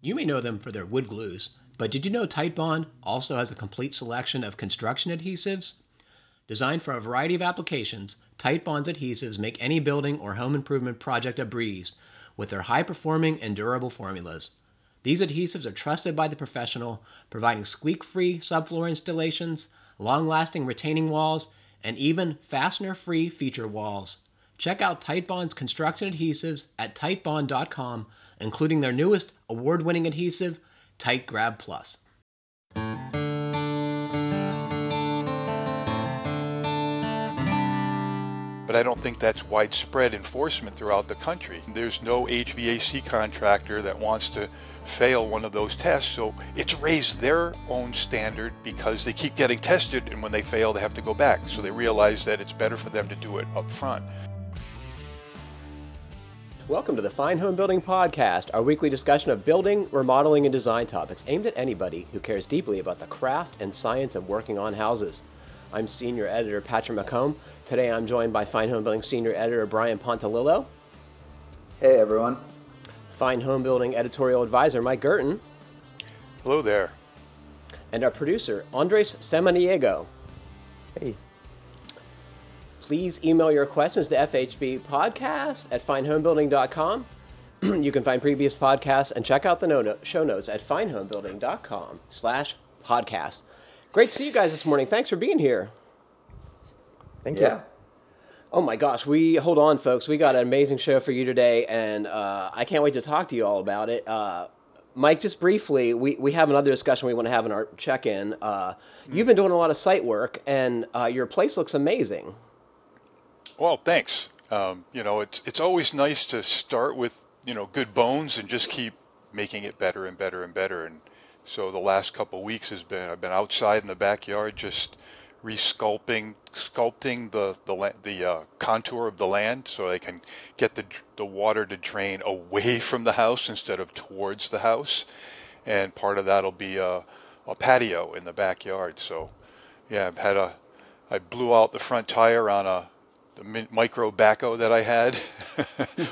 You may know them for their wood glues, but did you know Titebond also has a complete selection of construction adhesives? Designed for a variety of applications, Titebond's adhesives make any building or home improvement project a breeze with their high performing and durable formulas. These adhesives are trusted by the professional, providing squeak free subfloor installations, long lasting retaining walls, and even fastener free feature walls. Check out Titebond's construction adhesives at titebond.com, including their newest award winning adhesive, Tight Grab Plus. but I don't think that's widespread enforcement throughout the country. There's no HVAC contractor that wants to fail one of those tests, so it's raised their own standard because they keep getting tested, and when they fail, they have to go back. So they realize that it's better for them to do it up front. Welcome to the Fine Homebuilding Podcast, our weekly discussion of building, remodeling, and design topics aimed at anybody who cares deeply about the craft and science of working on houses. I'm Senior Editor Patrick McCombe. Today I'm joined by Fine Homebuilding Senior Editor Brian Pontolilo. Hey everyone. Fine Home Building Editorial Advisor Mike Guertin. Hello there. And our producer Andres Samaniego. Hey. Please email your questions to fhbpodcast at finehomebuilding.com. you can find previous podcasts and check out the no- show notes at finehomebuilding.com slash podcast. Great to see you guys this morning. Thanks for being here. Thank yeah. you. Oh my gosh, we hold on, folks. We got an amazing show for you today, and uh, I can't wait to talk to you all about it. Uh, Mike, just briefly, we, we have another discussion we want to have in our check in. Uh, you've been doing a lot of site work, and uh, your place looks amazing. Well, thanks. Um, you know, it's it's always nice to start with you know good bones and just keep making it better and better and better. And so the last couple weeks has been I've been outside in the backyard just resculpting sculpting the the the uh, contour of the land so I can get the the water to drain away from the house instead of towards the house, and part of that'll be a, a patio in the backyard. So yeah, I've had a I blew out the front tire on a the micro backhoe that I had,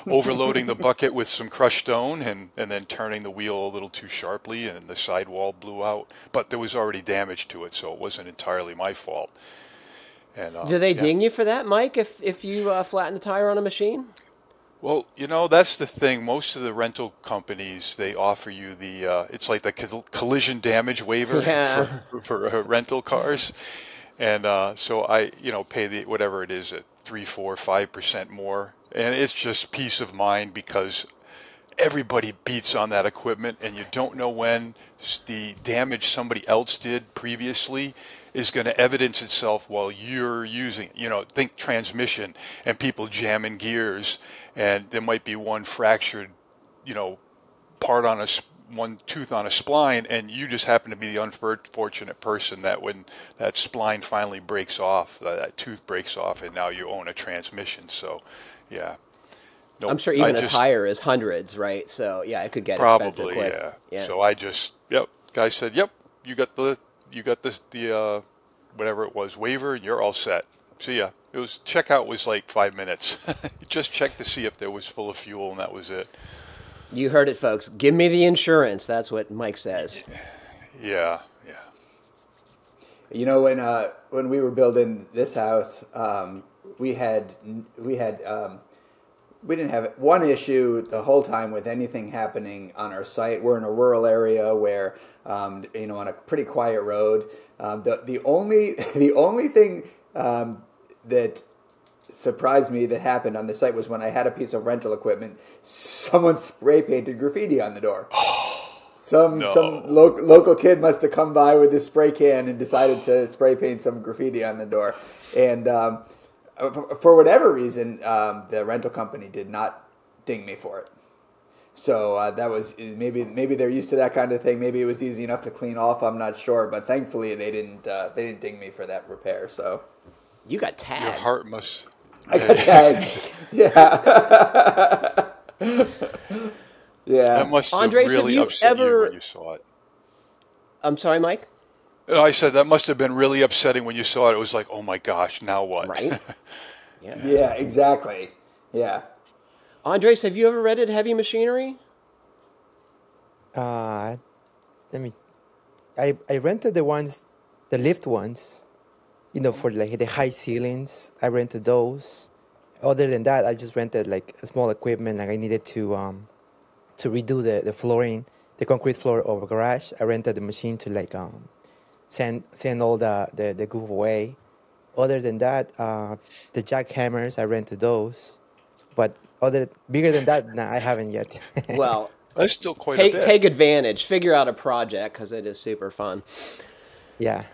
overloading the bucket with some crushed stone and, and then turning the wheel a little too sharply and the sidewall blew out. But there was already damage to it, so it wasn't entirely my fault. And, uh, Do they yeah. ding you for that, Mike, if, if you uh, flatten the tire on a machine? Well, you know, that's the thing. Most of the rental companies, they offer you the, uh, it's like the collision damage waiver yeah. for, for uh, rental cars. And uh, so I, you know, pay the whatever it is at three, four, five percent more, and it's just peace of mind because everybody beats on that equipment, and you don't know when the damage somebody else did previously is going to evidence itself while you're using You know, think transmission and people jamming gears, and there might be one fractured, you know, part on a one tooth on a spline, and you just happen to be the unfortunate person that when that spline finally breaks off, that, that tooth breaks off, and now you own a transmission. So, yeah. Nope. I'm sure even I a just, tire is hundreds, right? So yeah, it could get probably. Yeah. yeah. So I just, yep. Guy said, yep, you got the, you got the, the, uh, whatever it was, waiver, and you're all set. See ya. It was checkout was like five minutes. just check to see if there was full of fuel, and that was it. You heard it, folks. Give me the insurance. That's what Mike says. Yeah, yeah. You know, when uh, when we were building this house, um, we had we had um, we didn't have one issue the whole time with anything happening on our site. We're in a rural area where um, you know on a pretty quiet road. Um, the the only the only thing um, that surprised me that happened on the site was when I had a piece of rental equipment, someone spray painted graffiti on the door. some no. some lo- local kid must have come by with his spray can and decided to spray paint some graffiti on the door. And um, for whatever reason, um, the rental company did not ding me for it. So uh, that was maybe maybe they're used to that kind of thing. Maybe it was easy enough to clean off. I'm not sure, but thankfully they didn't uh, they didn't ding me for that repair. So you got tagged. Your heart must I got tagged. yeah. yeah. That must have Andres, really have upset ever... you when you saw it. I'm sorry, Mike. I said that must have been really upsetting when you saw it. It was like, oh my gosh, now what? Right. yeah. Yeah. Exactly. Yeah. Andres, have you ever read it, Heavy Machinery? Uh, let me. I I rented the ones, the lift ones, you know, for like the high ceilings. I rented those. Other than that, I just rented like a small equipment. Like I needed to um, to redo the the flooring, the concrete floor of a garage. I rented the machine to like um, send send all the the, the goof away. Other than that, uh, the jackhammers I rented those, but other bigger than that, nah, I haven't yet. Well, That's still quite take a bit. take advantage. Figure out a project because it is super fun. yeah.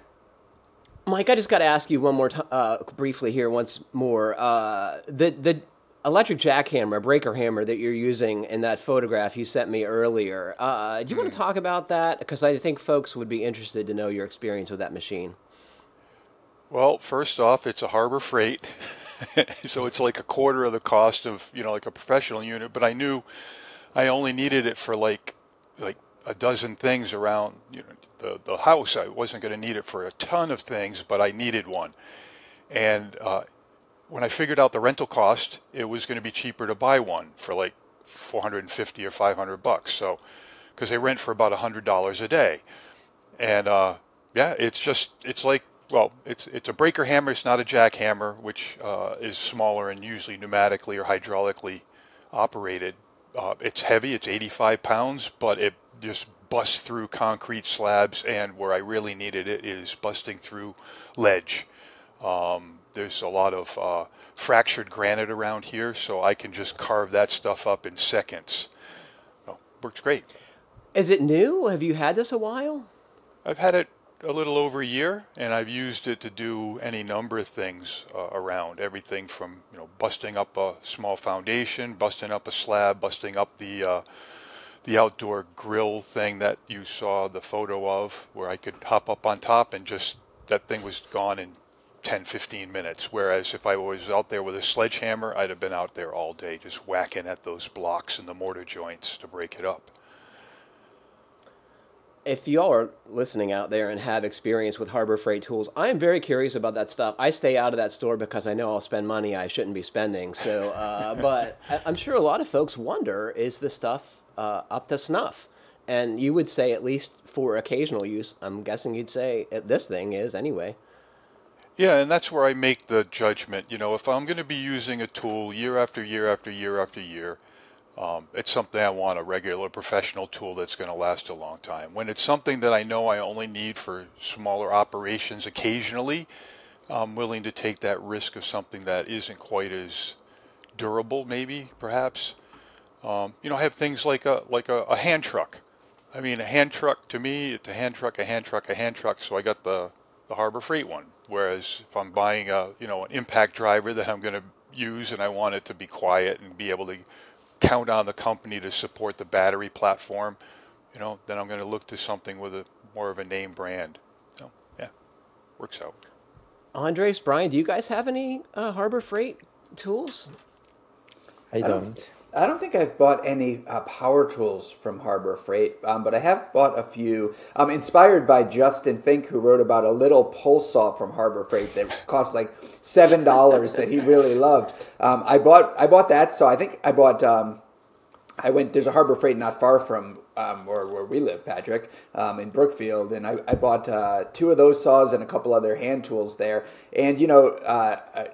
Mike, I just got to ask you one more time, uh, briefly here, once more. Uh, the the electric jackhammer, breaker hammer that you're using in that photograph you sent me earlier. Uh, do you want to talk about that? Because I think folks would be interested to know your experience with that machine. Well, first off, it's a Harbor Freight, so it's like a quarter of the cost of you know like a professional unit. But I knew I only needed it for like like a dozen things around you know the the house. I wasn't going to need it for a ton of things, but I needed one. And uh, when I figured out the rental cost, it was going to be cheaper to buy one for like 450 or 500 bucks. So because they rent for about $100 a day and uh, yeah, it's just it's like well, it's it's a breaker hammer. It's not a jackhammer, which uh, is smaller and usually pneumatically or hydraulically operated. Uh, it's heavy. It's 85 pounds, but it just busts through concrete slabs. And where I really needed it is busting through ledge. Um, there's a lot of uh, fractured granite around here, so I can just carve that stuff up in seconds. Oh, works great. Is it new? Have you had this a while? I've had it a little over a year, and I've used it to do any number of things uh, around. Everything from you know busting up a small foundation, busting up a slab, busting up the uh, the outdoor grill thing that you saw the photo of, where I could hop up on top and just that thing was gone in 10, 15 minutes. Whereas if I was out there with a sledgehammer, I'd have been out there all day just whacking at those blocks and the mortar joints to break it up. if y'all are listening out there and have experience with Harbor Freight tools, I am very curious about that stuff. I stay out of that store because I know I'll spend money I shouldn't be spending. So, uh, but I'm sure a lot of folks wonder: is the stuff uh, up to snuff? And you would say, at least for occasional use, I'm guessing you'd say uh, this thing is anyway. Yeah, and that's where I make the judgment. You know, if I'm going to be using a tool year after year after year after year, um, it's something I want a regular professional tool that's going to last a long time. When it's something that I know I only need for smaller operations occasionally, I'm willing to take that risk of something that isn't quite as durable, maybe perhaps. Um, you know, I have things like a like a, a hand truck. I mean, a hand truck to me, it's a hand truck, a hand truck, a hand truck. So I got the the Harbor Freight one. Whereas if I'm buying a you know an impact driver that I'm going to use and I want it to be quiet and be able to count on the company to support the battery platform, you know, then I'm going to look to something with a more of a name brand. So yeah, works out. Andres, Brian, do you guys have any uh, Harbor Freight tools? I don't- don't. I don't think I've bought any uh, power tools from Harbor Freight, um, but I have bought a few. Um, inspired by Justin Fink, who wrote about a little pull saw from Harbor Freight that cost like seven dollars that he really loved. Um, I bought I bought that, so I think I bought. Um, I went. There's a Harbor Freight not far from um, where, where we live, Patrick, um, in Brookfield, and I, I bought uh, two of those saws and a couple other hand tools there. And you know, uh, uh,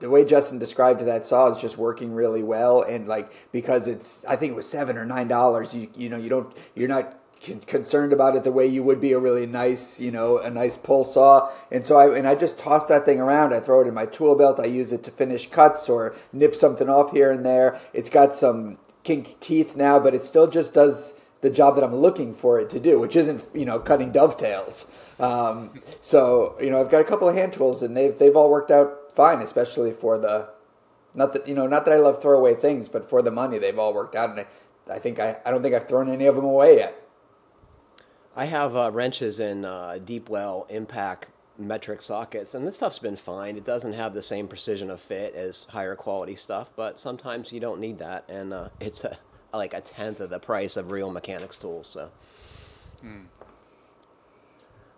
the way Justin described that saw is just working really well, and like because it's, I think it was seven or nine dollars. You you know, you don't, you're not con- concerned about it the way you would be a really nice, you know, a nice pull saw. And so I and I just toss that thing around. I throw it in my tool belt. I use it to finish cuts or nip something off here and there. It's got some kinked teeth now, but it still just does the job that I'm looking for it to do, which isn't you know cutting dovetails. Um, so you know I've got a couple of hand tools and they've they've all worked out fine, especially for the not that you know not that I love throwaway things, but for the money they've all worked out, and I, I think I, I don't think I've thrown any of them away yet. I have uh, wrenches in uh, deep well impact metric sockets, and this stuff's been fine. It doesn't have the same precision of fit as higher quality stuff, but sometimes you don't need that, and uh, it's a, like a tenth of the price of real mechanics tools. So,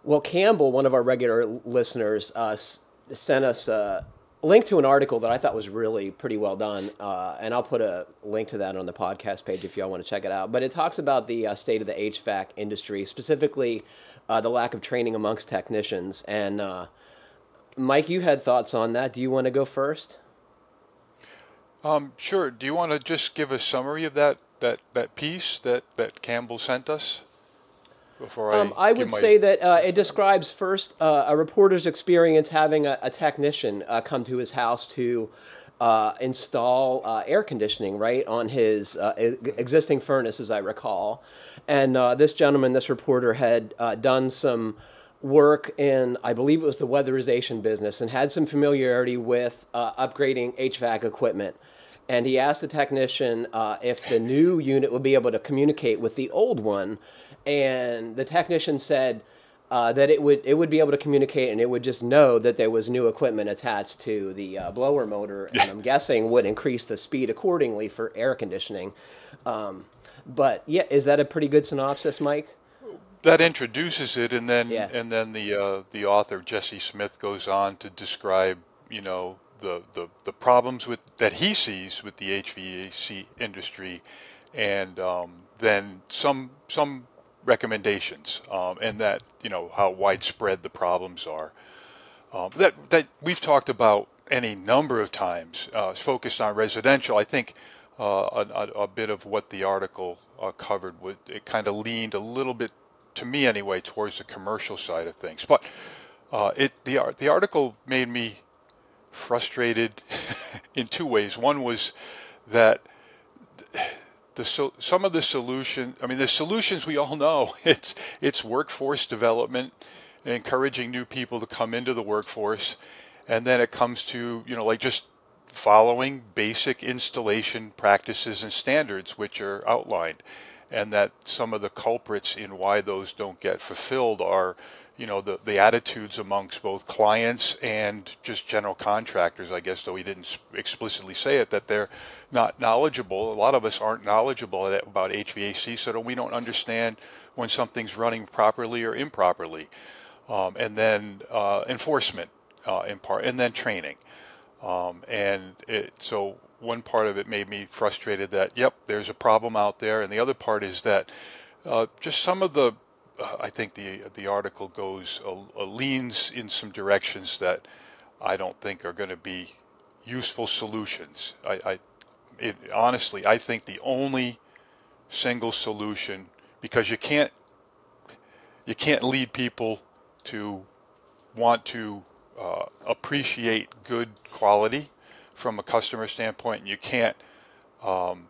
well, Campbell, one of our regular listeners, uh, sent us a link to an article that I thought was really pretty well done, uh, and I'll put a link to that on the podcast page if y'all want to check it out. But it talks about the uh, state of the HVAC industry, specifically uh, the lack of training amongst technicians. And uh, Mike, you had thoughts on that. Do you want to go first? Um, sure. Do you want to just give a summary of that that that piece that that Campbell sent us? Before I, um, I would say that uh, it describes first uh, a reporter's experience having a, a technician uh, come to his house to uh, install uh, air conditioning right on his uh, existing furnace, as I recall. And this gentleman, this reporter, had done some work in, I believe it was the weatherization business, and had some familiarity with upgrading HVAC equipment and he asked the technician uh, if the new unit would be able to communicate with the old one and the technician said uh, that it would it would be able to communicate and it would just know that there was new equipment attached to the uh, blower motor, and I'm guessing would increase the speed accordingly for air conditioning. Um, but yeah, is that a pretty good synopsis, Mike? That introduces it, and then yeah. and then the uh, the author Jesse Smith goes on to describe, you know, the, the, the problems with that he sees with the HVAC industry, and um, then some some recommendations, um, and that you know how widespread the problems are. Um, that that we've talked about any number of times, uh, focused on residential. I think uh, a, a, bit of what the article uh, covered would it kind of leaned a little bit to me anyway towards the commercial side of things. But uh, it the the article made me frustrated in two ways. One was that the so, some of the solution I mean the solutions we all know it's it's workforce development encouraging new people to come into the workforce. And then it comes to you know like just following basic installation practices and standards which are outlined. And that some of the culprits in why those don't get fulfilled are you know the, the attitudes amongst both clients and just general contractors i guess though he didn't explicitly say it that they're not knowledgeable. A lot of us aren't knowledgeable about hvac so we don't understand when something's running properly or improperly. Um, and then uh, enforcement uh, in part and then training. Um, and it, so one part of it made me frustrated that yep there's a problem out there. And the other part is that uh, just some of the uh, I think the the article goes uh, leans in some directions that I don't think are going to be useful solutions. I, I it, honestly, I think the only single solution because you can't you can't lead people to want to uh, appreciate good quality from a customer standpoint, and you can't um,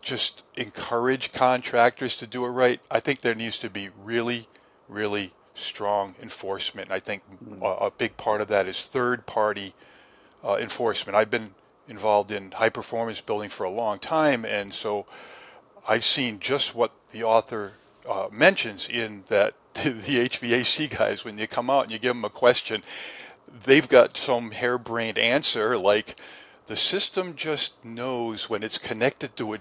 just encourage contractors to do it right. I think there needs to be really, really strong enforcement. I think mm-hmm. a, a, big part of that is third party uh, enforcement. I've been involved in high performance building for a long time, and so I've seen just what the author uh, mentions in that the, HVAC guys, when you come out and you give them a question, they've got some harebrained answer like, the system just knows when it's connected to a,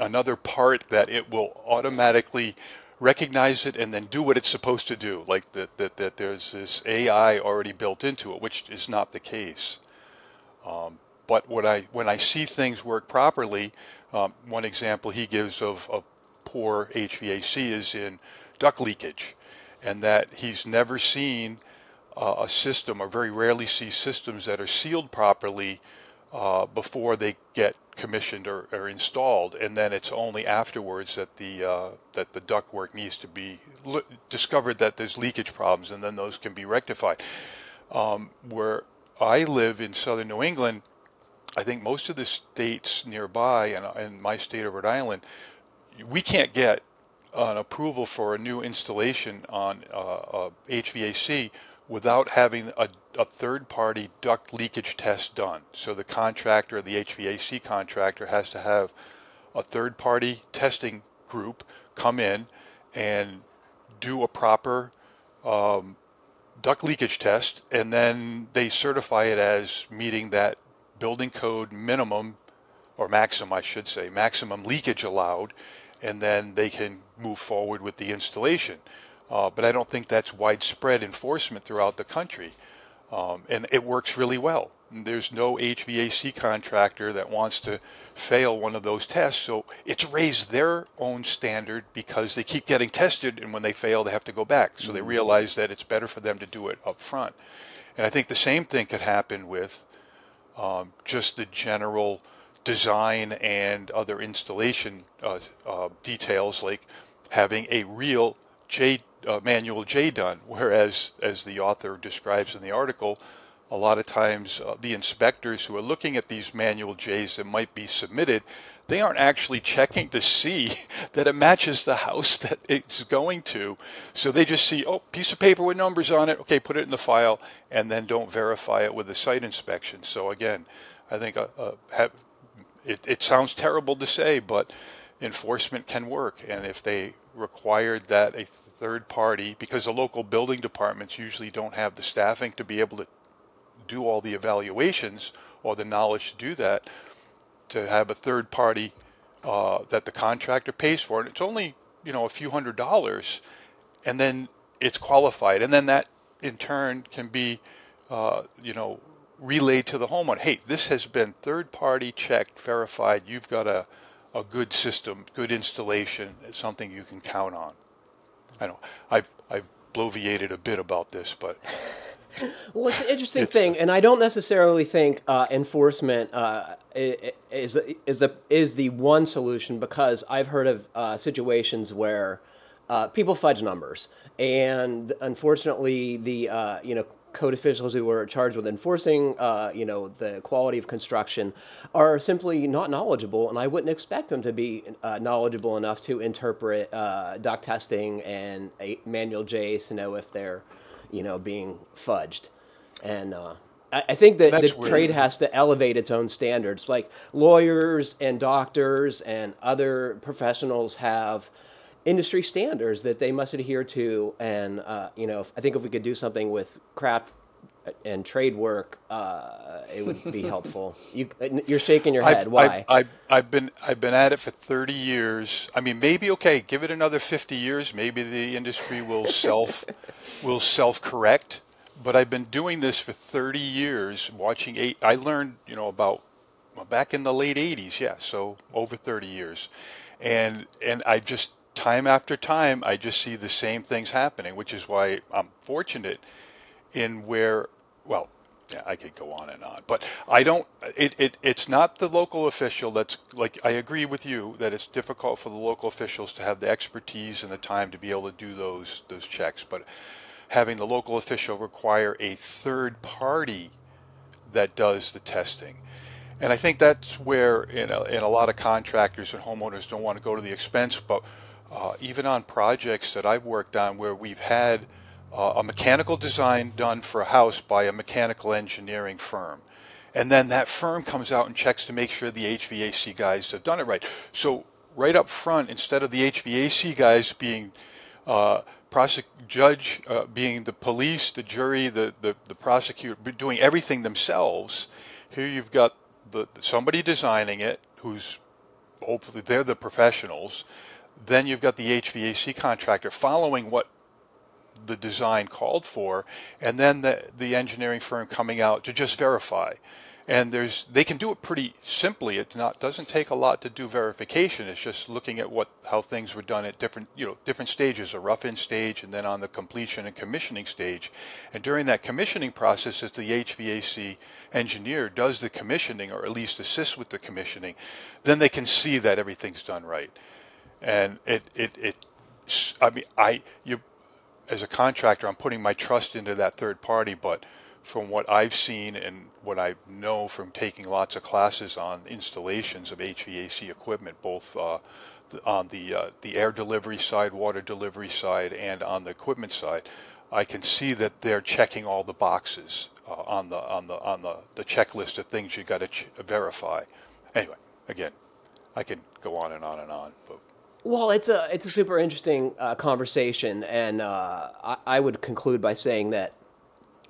another part that it will automatically recognize it and then do what it's supposed to do. Like that, that, that there's this AI already built into it, which is not the case. Um, but when I when I see things work properly, um, one example he gives of, of poor HVAC is in duct leakage, and that he's never seen uh, a system, or very rarely sees systems that are sealed properly uh, before they get commissioned or, or, installed, and then it's only afterwards that the uh, that the ductwork needs to be discovered that there's leakage problems, and then those can be rectified. Um, where I live in southern New England, I think most of the states nearby, and in my state of Rhode Island, we can't get an approval for a new installation on uh, HVAC without having a, a third-party duct leakage test done. So the contractor, the HVAC contractor, has to have a third-party testing group come in and do a proper um, duct leakage test, and then they certify it as meeting that building code minimum or maximum, I should say, maximum leakage allowed, and then they can move forward with the installation. Uh, but I don't think that's widespread enforcement throughout the country. um, and it works really well. There's no HVAC contractor that wants to fail one of those tests. So it's raised their own standard because they keep getting tested, and when they fail, they have to go back. So they realize that it's better for them to do it up front. And I think the same thing could happen with um, just the general design and other installation uh, uh, details, like having a real J uh, manual J done. Whereas, as the author describes in the article, a lot of times uh, the inspectors who are looking at these manual J's that might be submitted, they aren't actually checking to see that it matches the house that it's going to. So they just see, oh, piece of paper with numbers on it. Okay, put it in the file, and then don't verify it with the site inspection. So again, I think uh, uh, have, it, it sounds terrible to say, but enforcement can work. And if they required that a third party, because the local building departments usually don't have the staffing to be able to do all the evaluations or the knowledge to do that, to have a third party uh, that the contractor pays for, and it's only you know a few hundred dollars, and then it's qualified, and then that in turn can be uh, you know relayed to the homeowner. Hey, this has been third party checked, verified. You've got a a good system, good installation. It's something you can count on. I know I've I've bloviated a bit about this, but well, it's an interesting it's, thing, and I don't necessarily think uh, enforcement uh, is is the is the one solution because I've heard of uh, situations where uh, people fudge numbers, and unfortunately, the uh, you know code officials who are charged with enforcing, uh, you know, the quality of construction are simply not knowledgeable, and I wouldn't expect them to be uh, knowledgeable enough to interpret uh, duct testing and manual J's to know if they're you know, being fudged. And uh, I, I, think that That's the weird. trade has to elevate its own standards. Like lawyers and doctors and other professionals have industry standards that they must adhere to. And, uh, you know, I think if we could do something with craft and trade work, uh, it would be helpful. You, you're shaking your head. I've, Why? I've, I've, I've, been I've been at it for 30 years. I mean, maybe okay, give it another 50 years. Maybe the industry will self will self correct. But I've been doing this for 30 years. Watching eight, I learned you know about well, back in the late 80s. Yeah, so over 30 years, and and I just time after time I just see the same things happening, which is why I'm fortunate in where, well, yeah, I could go on and on, but I don't. It, it it's not the local official that's like. I agree with you that it's difficult for the local officials to have the expertise and the time to be able to do those those checks. But having the local official require a third party that does the testing, and I think that's where in a, in a lot of contractors and homeowners don't want to go to the expense. But uh, even on projects that I've worked on where we've had uh, a mechanical design done for a house by a mechanical engineering firm. And then that firm comes out and checks to make sure the HVAC guys have done it right. So right up front, instead of the HVAC guys being uh, prosec- judge, uh, being the police, the jury, the, the, the prosecutor, doing everything themselves, here you've got the, somebody designing it who's hopefully they're the professionals. Then you've got the HVAC contractor following what the design called for, and then the, the engineering firm coming out to just verify. And there's they can do it pretty simply. It not doesn't take a lot to do verification. It's just looking at what how things were done at different you know different stages, a rough in stage, and then on the completion and commissioning stage. And during that commissioning process, as the HVAC engineer does the commissioning, or at least assists with the commissioning, then they can see that everything's done right. And it it it I mean, I you as a contractor, I'm putting my trust into that third party, but from what I've seen and what I know from taking lots of classes on installations of HVAC equipment, both uh, on the uh, the air delivery side, water delivery side, and on the equipment side, I can see that they're checking all the boxes uh, on the on the on the, the checklist of things you got to ch- verify. Anyway, again, I can go on and on and on, but well, it's a it's a super interesting uh, conversation, and uh, I, I, would conclude by saying that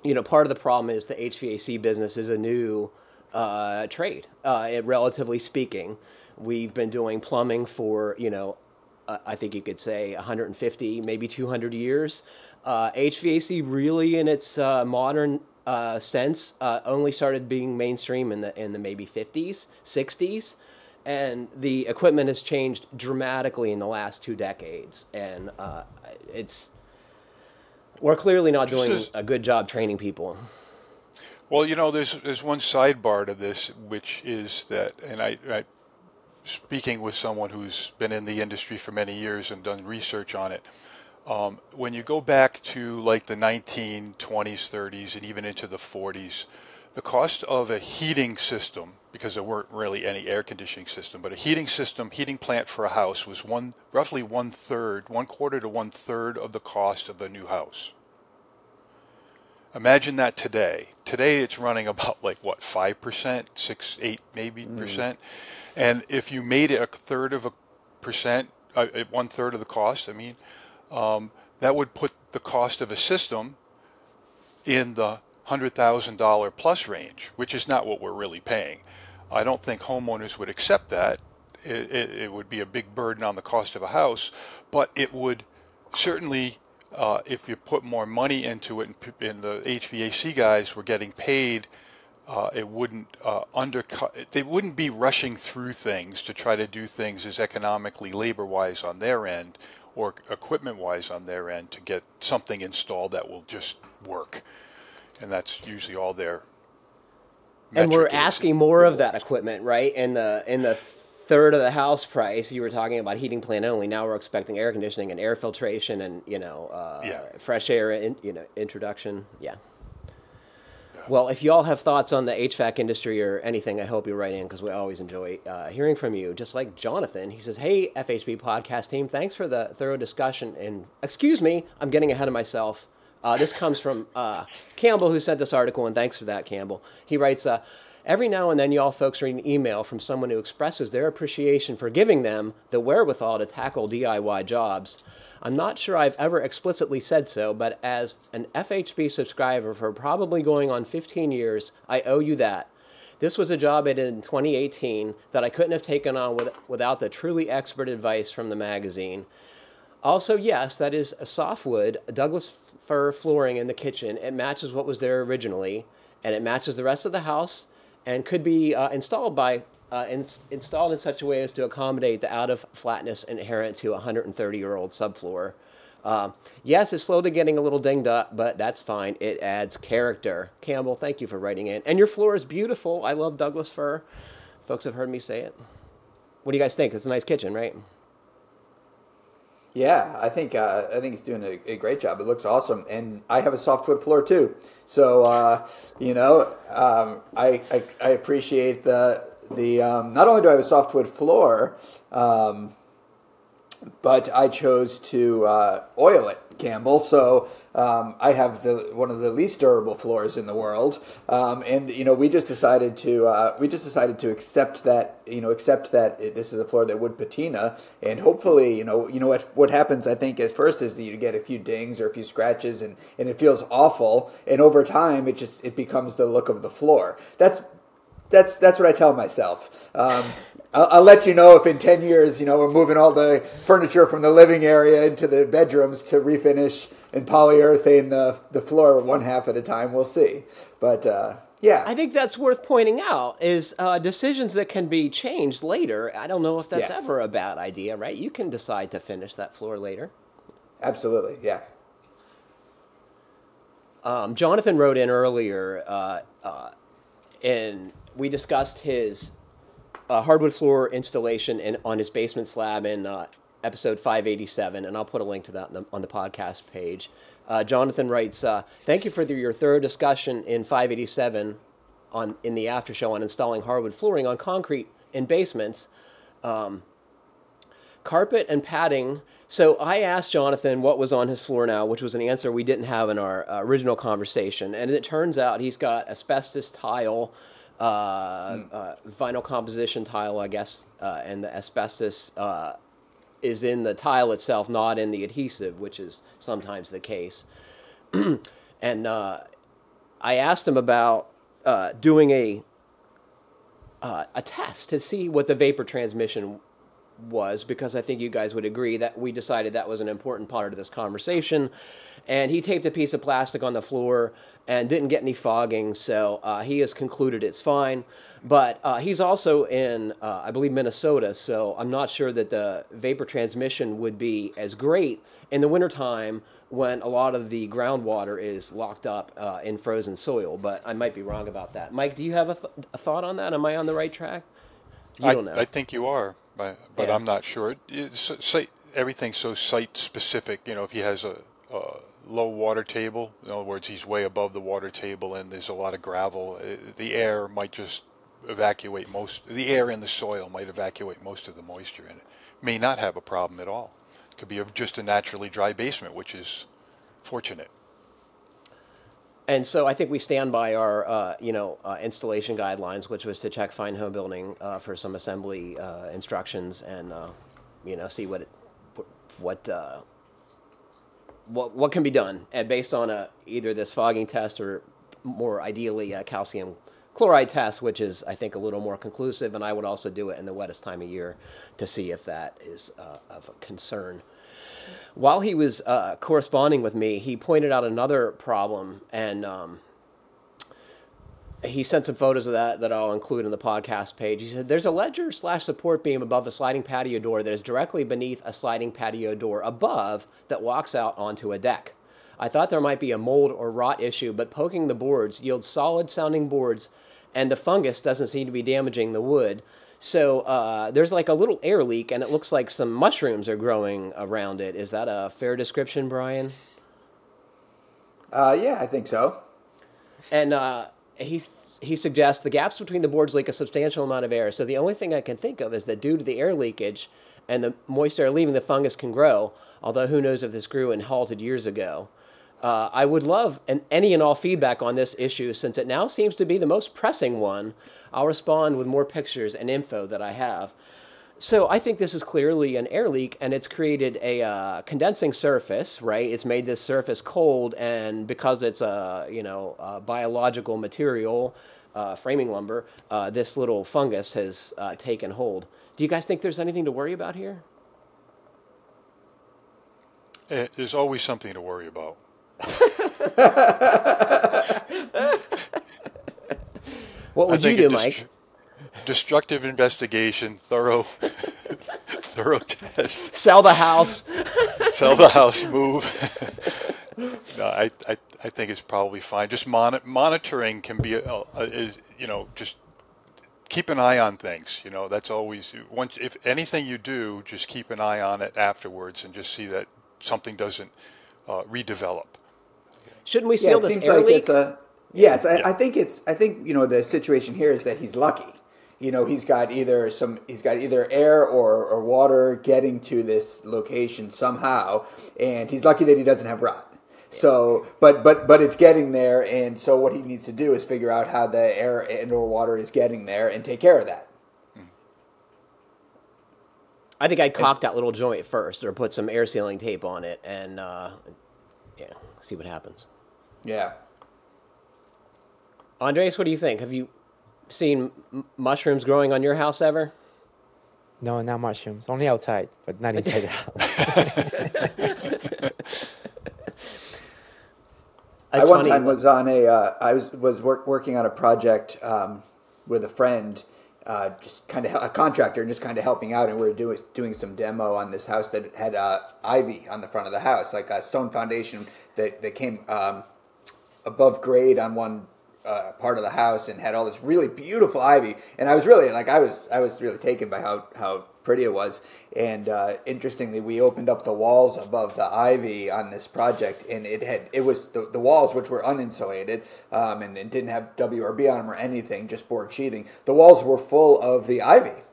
you know part of the problem is the HVAC business is a new uh, trade, uh, it, relatively speaking. We've been doing plumbing for you know I think you could say 150, maybe 200 years. HVAC uh, really in its modern uh, sense uh, only started being mainstream in the in the maybe 50s, 60s, and the equipment has changed dramatically in the last two decades, and uh, it's we're clearly not doing a good job training people. Well, you know, there's there's one sidebar to this, which is that, and I, I speaking with someone who's been in the industry for many years and done research on it. Um, when you go back to like the 1920s, 30s, and even into the 40s, the cost of a heating system, because there weren't really any air conditioning system, but a heating system, heating plant for a house was one roughly one third, one quarter to one third of the cost of the new house. Imagine that today. Today it's running about like what five percent, six, eight, maybe percent. And if you made it a third of a percent, uh, one third of the cost, I mean, um, that would put the cost of a system in the hundred thousand dollar plus range, which is not what we're really paying. I don't think homeowners would accept that. It, it, it would be a big burden on the cost of a house, but it would certainly, uh, if you put more money into it, and the HVAC guys were getting paid, uh, it wouldn't uh, undercut. They wouldn't be rushing through things to try to do things as economically, labor-wise on their end, or equipment-wise on their end to get something installed that will just work, and that's usually all there. and we're asking more of that equipment, right? In the in the third of the house price, you were talking about heating plan only. Now we're expecting air conditioning and air filtration and you know uh, Yeah. fresh air in, you know introduction. Yeah. Well, if you all have thoughts on the HVAC industry or anything, I hope you write in because we always enjoy uh, hearing from you. Just like Jonathan, he says, "Hey, FHB podcast team, thanks for the thorough discussion." And excuse me, I'm getting ahead of myself. Uh, this comes from uh, Campbell, who sent this article, and thanks for that, Campbell. He writes, uh, Every now and then, y'all folks read an email from someone who expresses their appreciation for giving them the wherewithal to tackle DIY jobs. I'm not sure I've ever explicitly said so, but as an FHB subscriber for probably going on 15 years, I owe you that. This was a job I did in 2018 that I couldn't have taken on with, without the truly expert advice from the magazine. Also, yes, that is a softwood Douglas fir flooring in the kitchen. It matches what was there originally, and it matches the rest of the house, and could be uh, installed by uh, ins- installed in such a way as to accommodate the out of flatness inherent to a 130 year old subfloor. Um, yes, it's slowly getting a little dinged up, but that's fine. It adds character. Campbell, thank you for writing in. And your floor is beautiful. I love Douglas fir. Folks have heard me say it. What do you guys think? It's a nice kitchen, right? Yeah, I think uh, I think he's doing a, a great job. It looks awesome, and I have a softwood floor too. So uh, you know, um, I, I I appreciate the the. Um, not only do I have a softwood floor, um, but I chose to uh, oil it, Campbell. So um, I have the, one of the least durable floors in the world, um, and you know we just decided to uh, we just decided to accept that you know accept that it, this is a floor that would patina, and hopefully you know you know what what happens I think at first is that you get a few dings or a few scratches and and it feels awful, and over time it just it becomes the look of the floor. That's that's that's what I tell myself. Um, I'll, I'll let you know if in ten years, you know, we're moving all the furniture from the living area into the bedrooms to refinish and polyurethane the the floor one half at a time. We'll see, but uh, yeah, I think that's worth pointing out is uh, decisions that can be changed later. I don't know if that's Yes. ever a bad idea, right? You can decide to finish that floor later. absolutely, yeah. Um, Jonathan wrote in earlier, uh, uh, and we discussed his uh, hardwood floor installation in, on his basement slab in uh, episode 587, and I'll put a link to that on the, on the podcast page. Uh, Jonathan writes, uh, "Thank you for the, your thorough discussion in 587 on in the after show on installing hardwood flooring on concrete in basements." carpet and padding. So I asked Jonathan what was on his floor now, which was an answer we didn't have in our uh, original conversation. And it turns out he's got asbestos tile, uh, uh, vinyl composition tile, I guess, uh, and the asbestos uh, is in the tile itself, not in the adhesive, which is sometimes the case. and uh, I asked him about uh, doing a uh, a test to see what the vapor transmission was because I think you guys would agree that we decided that was an important part of this conversation. And he taped a piece of plastic on the floor and didn't get any fogging, so uh, he has concluded it's fine. But uh, he's also in, uh, I believe, Minnesota, so I'm not sure that the vapor transmission would be as great in the wintertime when a lot of the groundwater is locked up uh, in frozen soil. But I might be wrong about that. Mike, do you have a, th- a thought on that? Am I on the right track? You I, don't know. I think you are, but, but Yeah. I'm not sure. It's, site, everything's so site specific. You know, if he has a, a low water table, in other words, he's way above the water table, and there's a lot of gravel, uh, the air might just evacuate most. The air in the soil might evacuate most of the moisture in it. May not have a problem at all. It Could be just a naturally dry basement, which is fortunate. And so I think we stand by our, uh, you know, uh, installation guidelines, which was to check fine home building uh, for some assembly uh, instructions and, uh, you know, see what it, what, uh, what, what can be done, and based on a, either this fogging test or more ideally a calcium chloride test, which is I think a little more conclusive. And I would also do it in the wettest time of year to see if that is of concern while he was uh, corresponding with me, he pointed out another problem, and um, he sent some photos of that that I'll include in the podcast page. He said there's a ledger slash support beam above the sliding patio door that is directly beneath a sliding patio door above that walks out onto a deck. I thought there might be a mold or rot issue, but poking the boards yields solid sounding boards, and the fungus doesn't seem to be damaging the wood. So uh, there's like a little air leak, and it looks like some mushrooms are growing around it. Is that a fair description, Brian? Uh, yeah, I think so. And uh, he he suggests the gaps between the boards leak a substantial amount of air. So the only thing I can think of is that due to the air leakage and the moist air leaving, the fungus can grow. Although who knows if this grew and halted years ago. Uh, I would love an, any and all feedback on this issue since it now seems to be the most pressing one. I'll respond with more pictures and info that I have. So I think this is clearly an air leak, and it's created a uh, condensing surface, right? It's made this surface cold, and because it's a you know a biological material, uh, framing lumber, uh, this little fungus has uh, taken hold. Do you guys think there's anything to worry about here? Eh, There's always something to worry about. What would you do, a Mike? Destructive investigation, thorough, thorough test. Sell the house. Sell the house, move. no, I, I, I think it's probably fine. Just mon- monitoring can be, uh, is, you know, just keep an eye on things. You know, that's always once. If anything you do, just keep an eye on it afterwards, and just see that something doesn't uh, redevelop. Shouldn't we Yeah, seal it this air like leak? it's a yes. I, I think it's. I think you know the situation here is that he's lucky. You know, he's got either some. He's got either air or, or water getting to this location somehow, and he's lucky that he doesn't have rot. So, but but but it's getting there, and so what he needs to do is figure out how the air and or water is getting there and take care of that. I think I'd caulk that little joint first, or put some air sealing tape on it, and uh, yeah, see what happens. Yeah. Andres, what do you think? Have you seen m- mushrooms growing on your house ever? No, not mushrooms. Only outside, but not inside the house. I one funny. time was on a uh, I was was work, working on a project um, with a friend, uh, just kind of a contractor, and just kind of helping out, and we were doing doing some demo on this house that had uh, ivy on the front of the house, like a stone foundation that that came um, above grade on one uh, part of the house and had all this really beautiful ivy. And I was really like I was I was really taken by how how pretty it was. And uh, interestingly, we opened up the walls above the ivy on this project, and it had it was the, the walls which were uninsulated um, and, and didn't have WRB on them or anything, just board sheathing. The walls were full of the ivy.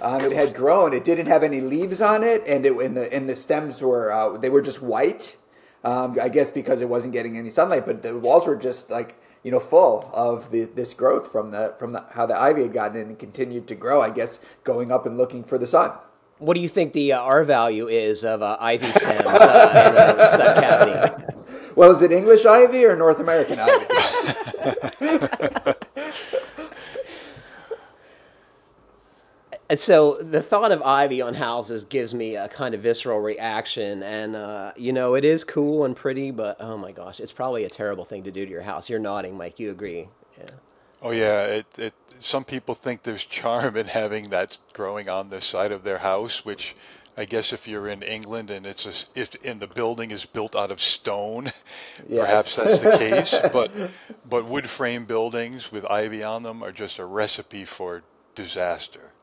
Um, it had grown. It didn't have any leaves on it, and it and the and the stems were uh, they were just white. Um, I guess because it wasn't getting any sunlight, but the walls were just like you know full of the, this growth from the from the, how the ivy had gotten in and continued to grow. I guess going up and looking for the sun. what do you think the uh, R value is of uh, ivy stems uh, in the stud cavity? Well, is it English ivy or North American ivy? And so the thought of ivy on houses gives me a kind of visceral reaction, and uh, you know it is cool and pretty, but oh my gosh, it's probably a terrible thing to do to your house. You're nodding, Mike. You agree? Yeah. Oh yeah, it, it some people think there's charm in having that growing on the side of their house, which I guess if you're in England and it's a, if and the building is built out of stone, Yes. perhaps that's the case. But but wood frame buildings with ivy on them are just a recipe for disaster.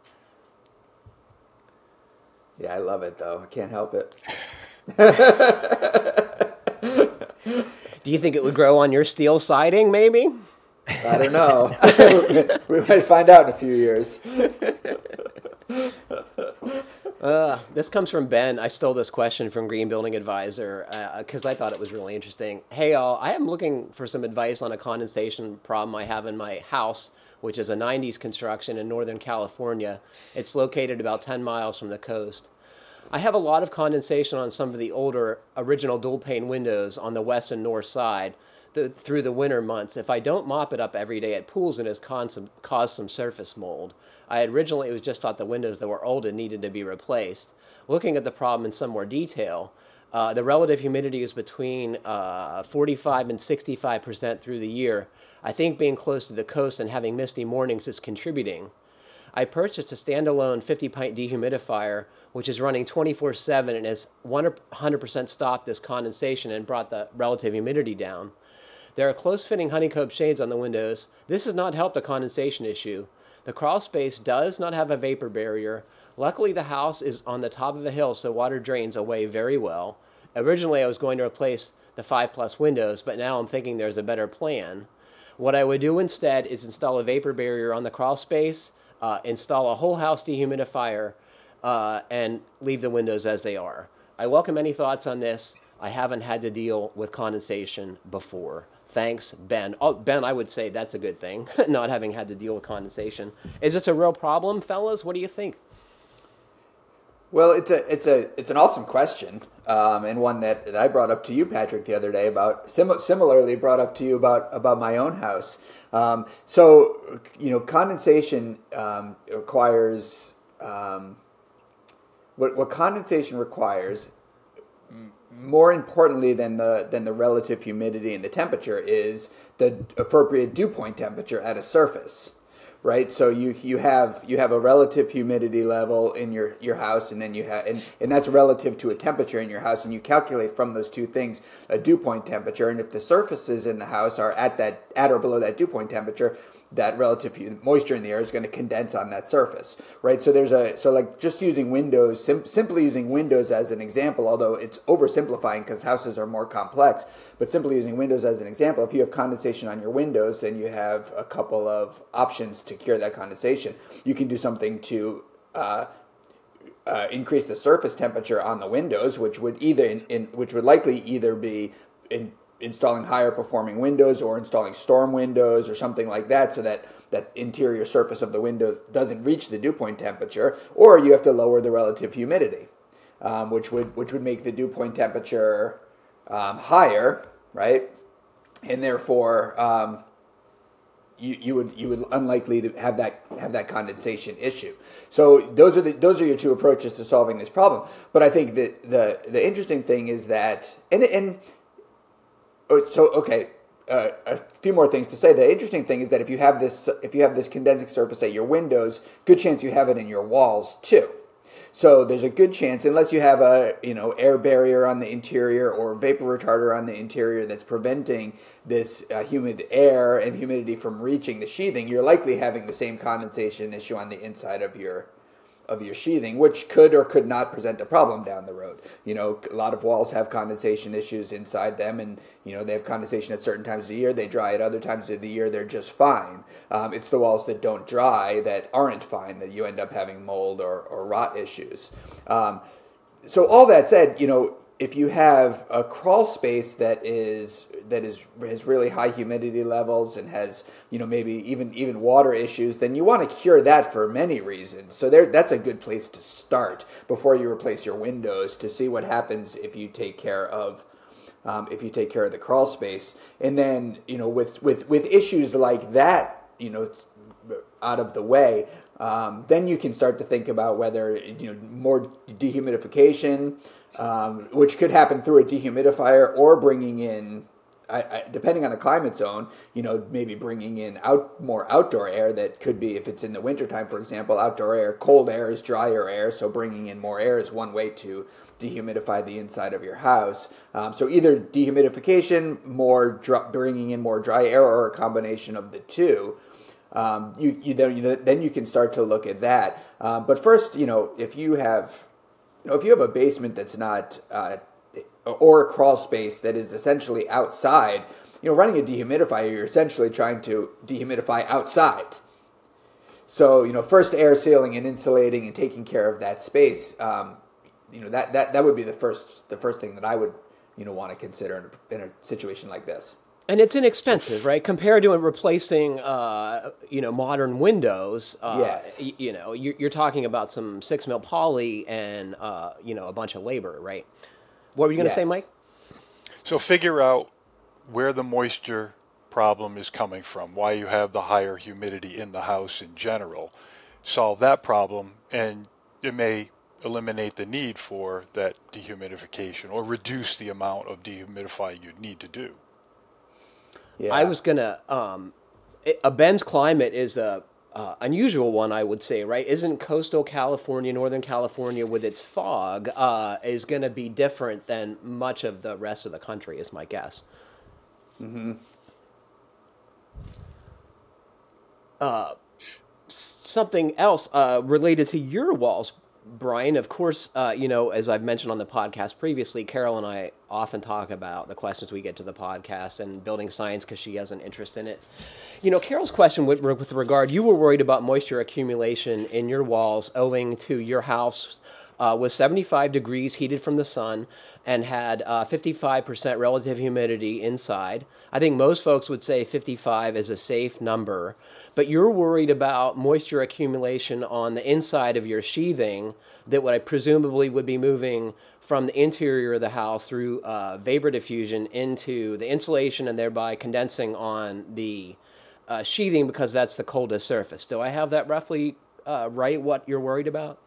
Yeah, I love it though. I can't help it. Do you think it would grow on your steel siding? Maybe. I don't know. we might find out in a few years. Uh, this comes from Ben. I stole this question from Green Building Advisor because I thought it was really interesting. Hey, all, I am looking for some advice on a condensation problem I have in my house, which is a 90s construction in Northern California. It's located about 10 miles from the coast. I have a lot of condensation on some of the older original dual pane windows on the west and north side the, through the winter months. If I don't mop it up every day, it pools and has caused some surface mold. I originally it was just thought the windows that were old and needed to be replaced. Looking at the problem in some more detail, uh, the relative humidity is between uh, 45 and 65 percent through the year. I think being close to the coast and having misty mornings is contributing. I purchased a standalone 50 pint dehumidifier, which is running 24 7 and has 100% stopped this condensation and brought the relative humidity down. There are close fitting honeycomb shades on the windows. This has not helped the condensation issue. The crawl space does not have a vapor barrier. Luckily, the house is on the top of a hill, so water drains away very well. Originally, I was going to replace the 5 plus windows, but now I'm thinking there's a better plan. What I would do instead is install a vapor barrier on the crawl space, uh, install a whole house dehumidifier, uh, and leave the windows as they are. I welcome any thoughts on this. I haven't had to deal with condensation before. Thanks, Ben. Oh, Ben, I would say that's a good thing, not having had to deal with condensation. Is this a real problem, fellas? What do you think? Well, it's a it's a it's an awesome question, um, and one that, that I brought up to you, Patrick, the other day about sim- similarly brought up to you about about my own house. Um, so, you know, condensation um, requires um, what what condensation requires more importantly than the than the relative humidity and the temperature is the appropriate dew point temperature at a surface right? So you you have you have a relative humidity level in your your house, and then you have and, and that's relative to a temperature in your house, and you calculate from those two things a dew point temperature, and if the surfaces in the house are at that at or below that dew point temperature. That relative moisture in the air is going to condense on that surface, right? So there's a so like just using windows, sim- simply using windows as an example, although it's oversimplifying because houses are more complex. But simply using windows as an example, if you have condensation on your windows, then you have a couple of options to cure that condensation. You can do something to uh, uh, increase the surface temperature on the windows, which would either in, in which would likely either be in, installing higher performing windows or installing storm windows or something like that, so that that interior surface of the window doesn't reach the dew point temperature, or you have to lower the relative humidity, um, which would which would make the dew point temperature um, higher, right? And therefore, um, you, you would you would unlikely to have that have that condensation issue. So those are the those are your two approaches to solving this problem. But I think that the the interesting thing is that and and so okay. Uh, a few more things to say. The interesting thing is that if you have this if you have this condensing surface at your windows, good chance you have it in your walls too. So there's a good chance, unless you have a you know air barrier on the interior or vapor retarder on the interior that's preventing this uh, humid air and humidity from reaching the sheathing, you're likely having the same condensation issue on the inside of your of your sheathing, which could or could not present a problem down the road. You know, a lot of walls have condensation issues inside them, and you know they have condensation at certain times of the year. They dry at other times of the year. They're just fine. Um, it's the walls that don't dry that aren't fine that you end up having mold or, or rot issues. Um, so all that said, you know, if you have a crawl space that is that is has really high humidity levels and has you know maybe even even water issues, then you want to cure that for many reasons. So there, that's a good place to start before you replace your windows to see what happens if you take care of um, if you take care of the crawl space. And then you know with with with issues like that, you know out of the way. um, then you can start to think about whether you know more dehumidification, um, which could happen through a dehumidifier, or bringing in I, I, depending on the climate zone, you know, maybe bringing in out more outdoor air that could be, if it's in the wintertime, for example, outdoor air, cold air is drier air, so bringing in more air is one way to dehumidify the inside of your house. Um, so either dehumidification, more dr- bringing in more dry air, or a combination of the two. Um, you, you, then, you know, then you can start to look at that. Um, but first, you know, if you have, you know, if you have a basement that's not uh, or a crawl space that is essentially outside, you know, running a dehumidifier, you're essentially trying to dehumidify outside. So, you know, first air sealing and insulating and taking care of that space, um, you know, that, that, that would be the first, the first thing that I would, you know, want to consider in a, in a situation like this. And it's inexpensive, right? Compared to replacing, uh, you know, modern windows. Uh, yes. Y- you know, you're, you're, talking about some six mil poly and, uh, you know, a bunch of labor, right? What were you going to yes. say, Mike? So figure out where the moisture problem is coming from, why you have the higher humidity in the house in general. Solve that problem, and it may eliminate the need for that dehumidification or reduce the amount of dehumidifying you'd need to do. Yeah. I was gonna. Um, a Ben's climate is a uh, unusual one, I would say, right? Isn't coastal California, Northern California, with its fog, uh, is going to be different than much of the rest of the country, is my guess. Mm-hmm. Uh, something else uh, related to your walls, Brian, of course, uh, you know, as I've mentioned on the podcast previously, Carol and I often talk about the questions we get to the podcast and building science because she has an interest in it. You know, Carol's question with, with regard, you were worried about moisture accumulation in your walls owing to your house uh, was 75 degrees heated from the sun and had uh, 55% relative humidity inside. I think most folks would say 55 is a safe number, but you're worried about moisture accumulation on the inside of your sheathing that would I presumably would be moving from the interior of the house through uh, vapor diffusion into the insulation and thereby condensing on the uh, sheathing because that's the coldest surface. Do I have that roughly uh, right? What you're worried about?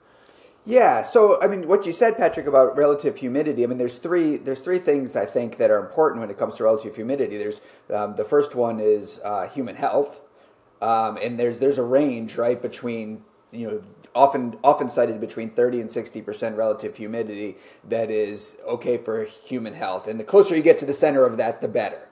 Yeah. So, I mean, what you said, Patrick, about relative humidity. I mean, there's three. There's three things I think that are important when it comes to relative humidity. There's um, the first one is uh, human health, um, and there's there's a range right between you know often often cited between 30 and 60 percent relative humidity that is okay for human health, and the closer you get to the center of that, the better.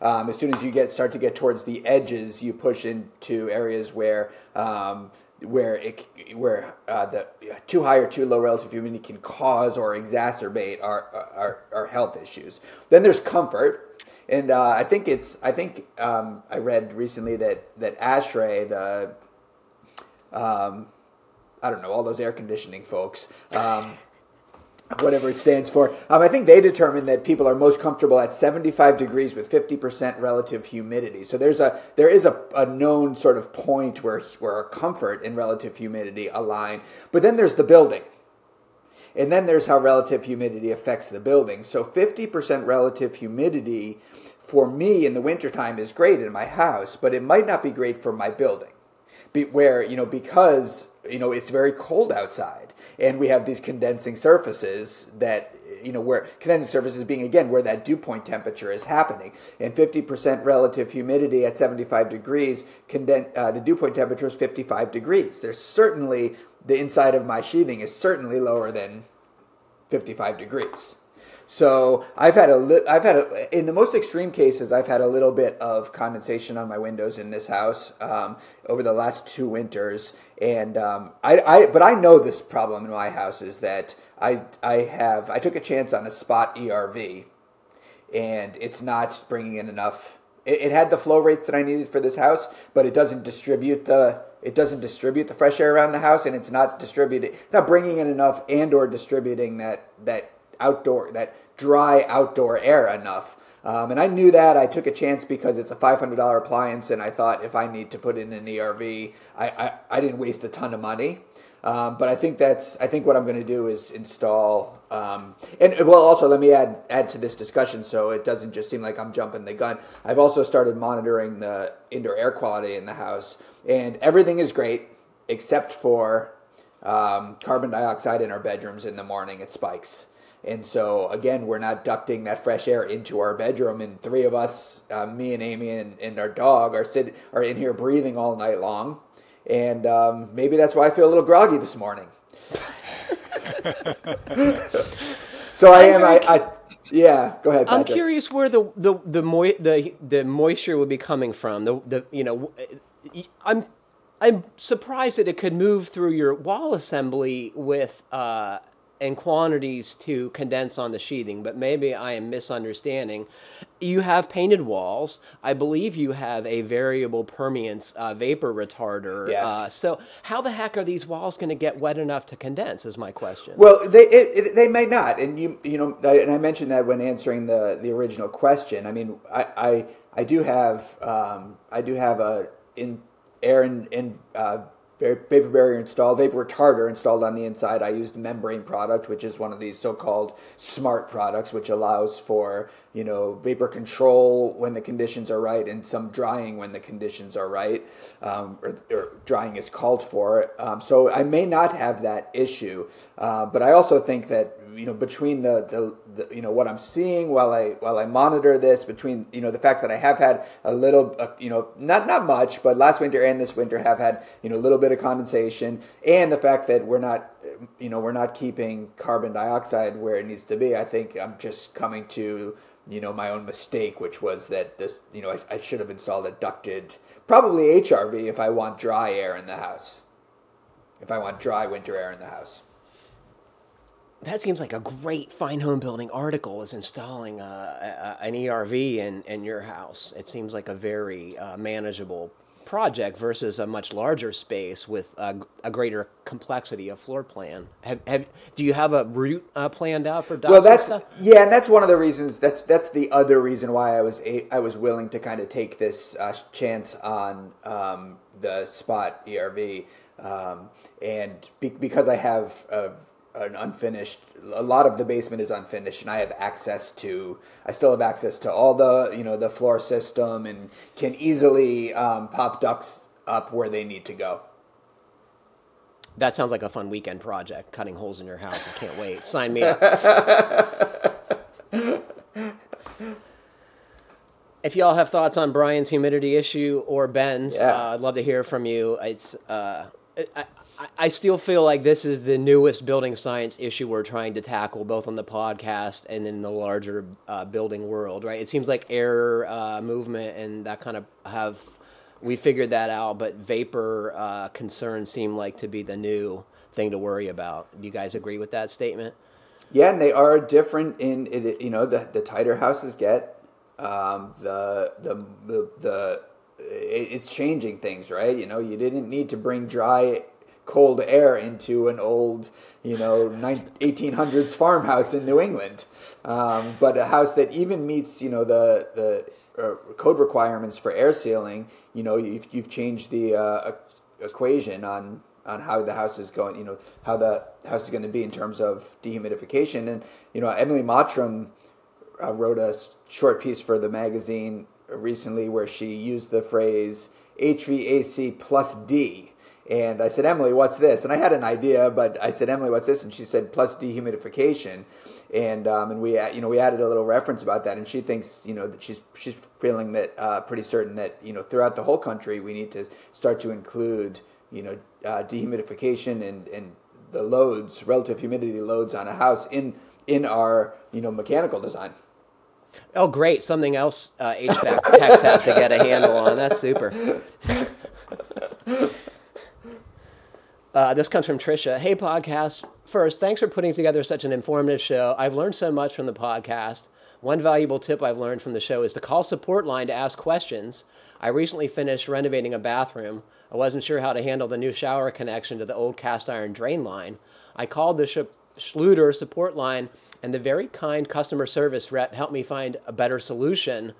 Um, as soon as you get start to get towards the edges, you push into areas where um, where it where uh, the too high or too low relative humidity can cause or exacerbate our our, our health issues. Then there's comfort, and uh, I think it's I think um, I read recently that that ASHRAE the um, I don't know all those air conditioning folks. Um, whatever it stands for. Um, I think they determined that people are most comfortable at 75 degrees with 50% relative humidity. So there's a there is a, a known sort of point where where comfort and relative humidity align. But then there's the building. And then there's how relative humidity affects the building. So 50% relative humidity for me in the wintertime is great in my house, but it might not be great for my building. Be, where, you know, because, you know, it's very cold outside. And we have these condensing surfaces that you know where condensing surfaces being again where that dew point temperature is happening. And 50% relative humidity at 75 degrees conden- uh, the dew point temperature is 55 degrees. There's certainly the inside of my sheathing is certainly lower than 55 degrees so I've had a li- I've had a, in the most extreme cases I've had a little bit of condensation on my windows in this house um, over the last two winters, and um, I, I but I know this problem in my house is that I I have I took a chance on a spot ERV, and it's not bringing in enough. It, it had the flow rates that I needed for this house, but it doesn't distribute the it doesn't distribute the fresh air around the house, and it's not distributing. It's not bringing in enough and or distributing that that outdoor, that dry outdoor air enough. Um, and I knew that. I took a chance because it's a $500 appliance, and I thought if I need to put in an ERV, I, I, I didn't waste a ton of money. Um, but I think that's I think what I'm going to do is install um, and well also let me add add to this discussion so it doesn't just seem like I'm jumping the gun. I've also started monitoring the indoor air quality in the house and everything is great. except for um, carbon dioxide in our bedrooms in the morning, it spikes. And so again, we're not ducting that fresh air into our bedroom, and three of us, uh, me and Amy and, and our dog, are sit are in here breathing all night long, and um, maybe that's why I feel a little groggy this morning. so I am. I, I, yeah. Go ahead. I'm curious where the the the, moi- the the moisture would be coming from. The the you know, I'm I'm surprised that it could move through your wall assembly with uh, in quantities to condense on the sheathing, but maybe I am misunderstanding. You have painted walls. I believe you have a variable permeance uh, vapor retarder. Yes. Uh, so how the heck are these walls going to get wet enough to condense? Is my question. Well, they it, it, they may not, and you you know, I, and I mentioned that when answering the the original question. I mean, I I, I do have um, I do have a in air and in uh, va- vapor barrier installed, vapor retarder installed on the inside. I used MemBrain product, which is one of these so-called smart products, which allows for you know vapor control when the conditions are right and some drying when the conditions are right, um, or, or drying is called for. Um, so I may not have that issue, uh, but I also think that you know between the, the, the you know what I'm seeing while I while I monitor this between you know the fact that I have had a little uh, you know not not much but last winter and this winter have had you know a little bit of condensation and the fact that we're not you know we're not keeping carbon dioxide where it needs to be I think I'm just coming to you know my own mistake which was that this you know I, I should have installed a ducted probably HRV if I want dry air in the house. If I want dry winter air in the house That seems like a great Fine Homebuilding article is installing uh, a, an ERV in, in your house. It seems like a very uh, manageable project versus a much larger space with a, a greater complexity of floor plan. Have, have, do you have a route uh, planned out for well that's stuff? yeah and that's one of the reasons that's that's the other reason why i was a, i was willing to kind of take this uh, chance on um, the spot erv um, and be, because i have a, an unfinished a lot of the basement is unfinished and i have access to i still have access to all the you know the floor system and can easily um, pop ducts up where they need to go That sounds like a fun weekend project, cutting holes in your house. I can't wait. Sign me up. if y'all have thoughts on Brian's humidity issue or Ben's, Yeah. uh, I'd love to hear from you. It's uh, I, I, still feel like this is the newest building science issue we're trying to tackle, both on the podcast and in the larger uh, building world. Right? It seems like air uh, movement and that kind of have we figured that out, but vapor uh, concerns seem like to be the new thing to worry about. Do you guys agree with that statement? Yeah, and they are different in. You know, the the tighter houses get, um, the the the the it's changing things, right? You know, you didn't need to bring dry, cold air into an old, you know, eighteen hundreds farmhouse in New England, um, but a house that even meets, you know, the the uh, code requirements for air sealing. You know, you've you've changed the uh, equation on on how the house is going, you know, how the house is going to be in terms of dehumidification. And, you know, Emily Mottram uh, wrote a short piece for the magazine recently where she used the phrase HVAC plus D. And I said, Emily, what's this? And I had an idea, but I said, Emily, what's this? And she said, plus dehumidification. And um, and we you know we added a little reference about that, and she thinks you know that she's she's feeling that uh, pretty certain that you know throughout the whole country we need to start to include you know uh, dehumidification and and the loads relative humidity loads on a house in in our you know mechanical design. Oh, great! Something else uh, HVAC techs have to get a handle on. That's super. Uh, this comes from Trisha. Hey, podcast. First, thanks for putting together such an informative show. I've learned so much from the podcast. One valuable tip I've learned from the show is to call support line to ask questions. I recently finished renovating a bathroom. I wasn't sure how to handle the new shower connection to the old cast iron drain line. I called the Sch- Schluter support line, and the very kind customer service rep helped me find a better solution.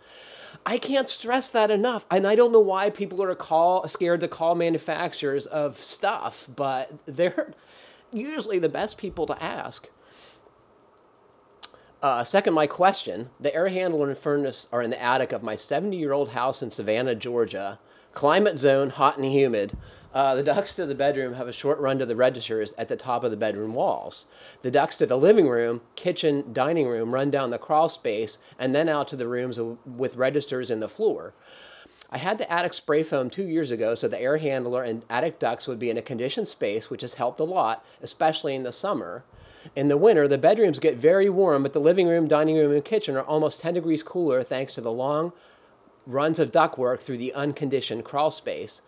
I can't stress that enough. And I don't know why people are call scared to call manufacturers of stuff, but they're usually the best people to ask. Uh, second, my question. The air handler and furnace are in the attic of my 70 year old house in Savannah, Georgia. Climate zone, hot and humid. Uh, the ducts to the bedroom have a short run to the registers at the top of the bedroom walls. The ducts to the living room, kitchen, dining room run down the crawl space and then out to the rooms with registers in the floor. I had the attic spray foam two years ago so the air handler and attic ducts would be in a conditioned space, which has helped a lot, especially in the summer. In the winter, the bedrooms get very warm, but the living room, dining room, and kitchen are almost 10 degrees cooler thanks to the long runs of ductwork through the unconditioned crawl space.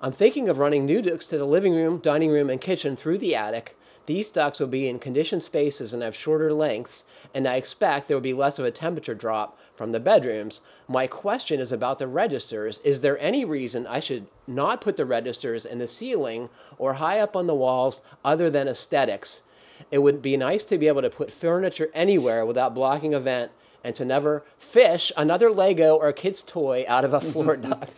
I'm thinking of running new ducts to the living room, dining room, and kitchen through the attic. These ducts will be in conditioned spaces and have shorter lengths, and I expect there will be less of a temperature drop from the bedrooms. My question is about the registers. Is there any reason I should not put the registers in the ceiling or high up on the walls other than aesthetics? It would be nice to be able to put furniture anywhere without blocking a vent and to never fish another Lego or kid's toy out of a floor duct.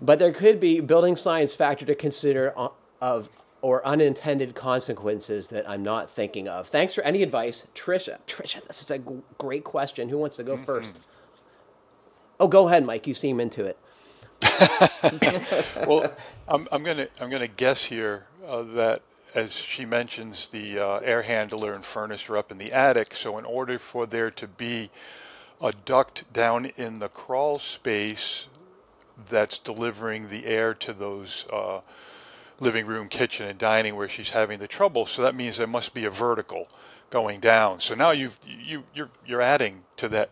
but there could be building science factor to consider of or unintended consequences that I'm not thinking of. Thanks for any advice, Trisha. Trisha, this is a g- great question. Who wants to go 1st Oh, go ahead, Mike. You seem into it. well, I'm, I'm gonna I'm gonna guess here uh, that as she mentions, the uh, air handler and furnace are up in the attic. So in order for there to be a duct down in the crawl space that's delivering the air to those uh, living room, kitchen, and dining where she's having the trouble. So that means there must be a vertical going down. So now you've you you're you're adding to that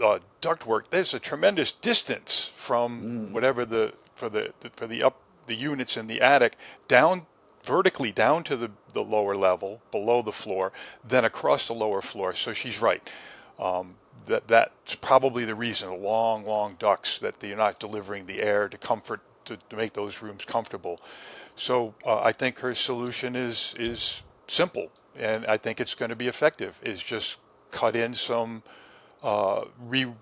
uh, ductwork. There's a tremendous distance from mm. whatever the for the for the up the units in the attic down vertically down to the, the lower level, below the floor, then across the lower floor. So she's right. Um, that that's probably the reason. The long, long ducts that you're not delivering the air to comfort to, to make those rooms comfortable. So uh, I think her solution is is simple, and I think it's going to be effective. Is just cut in some, uh, redo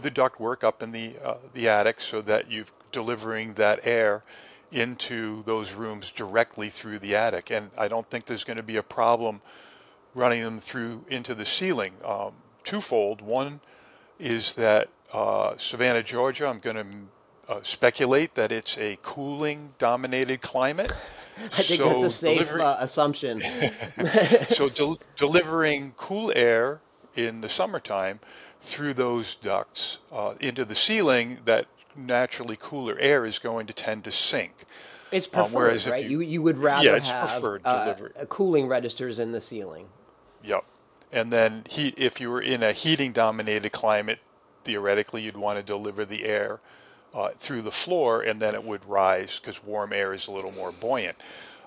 the duct work up in the uh, the attic so that you're delivering that air into those rooms directly through the attic. And I don't think there's going to be a problem running them through into the ceiling. Um, twofold. One is that uh, Savannah, Georgia, I'm going to uh, speculate that it's a cooling dominated climate. I think so that's a safe uh, assumption. so del- delivering cool air in the summertime through those ducts uh, into the ceiling that naturally cooler air is going to tend to sink. It's um, preferred, um, right? You, you, you would rather yeah, have uh, cooling registers in the ceiling. Yep. And then heat, if you were in a heating dominated climate, theoretically you'd want to deliver the air uh, through the floor and then it would rise because warm air is a little more buoyant.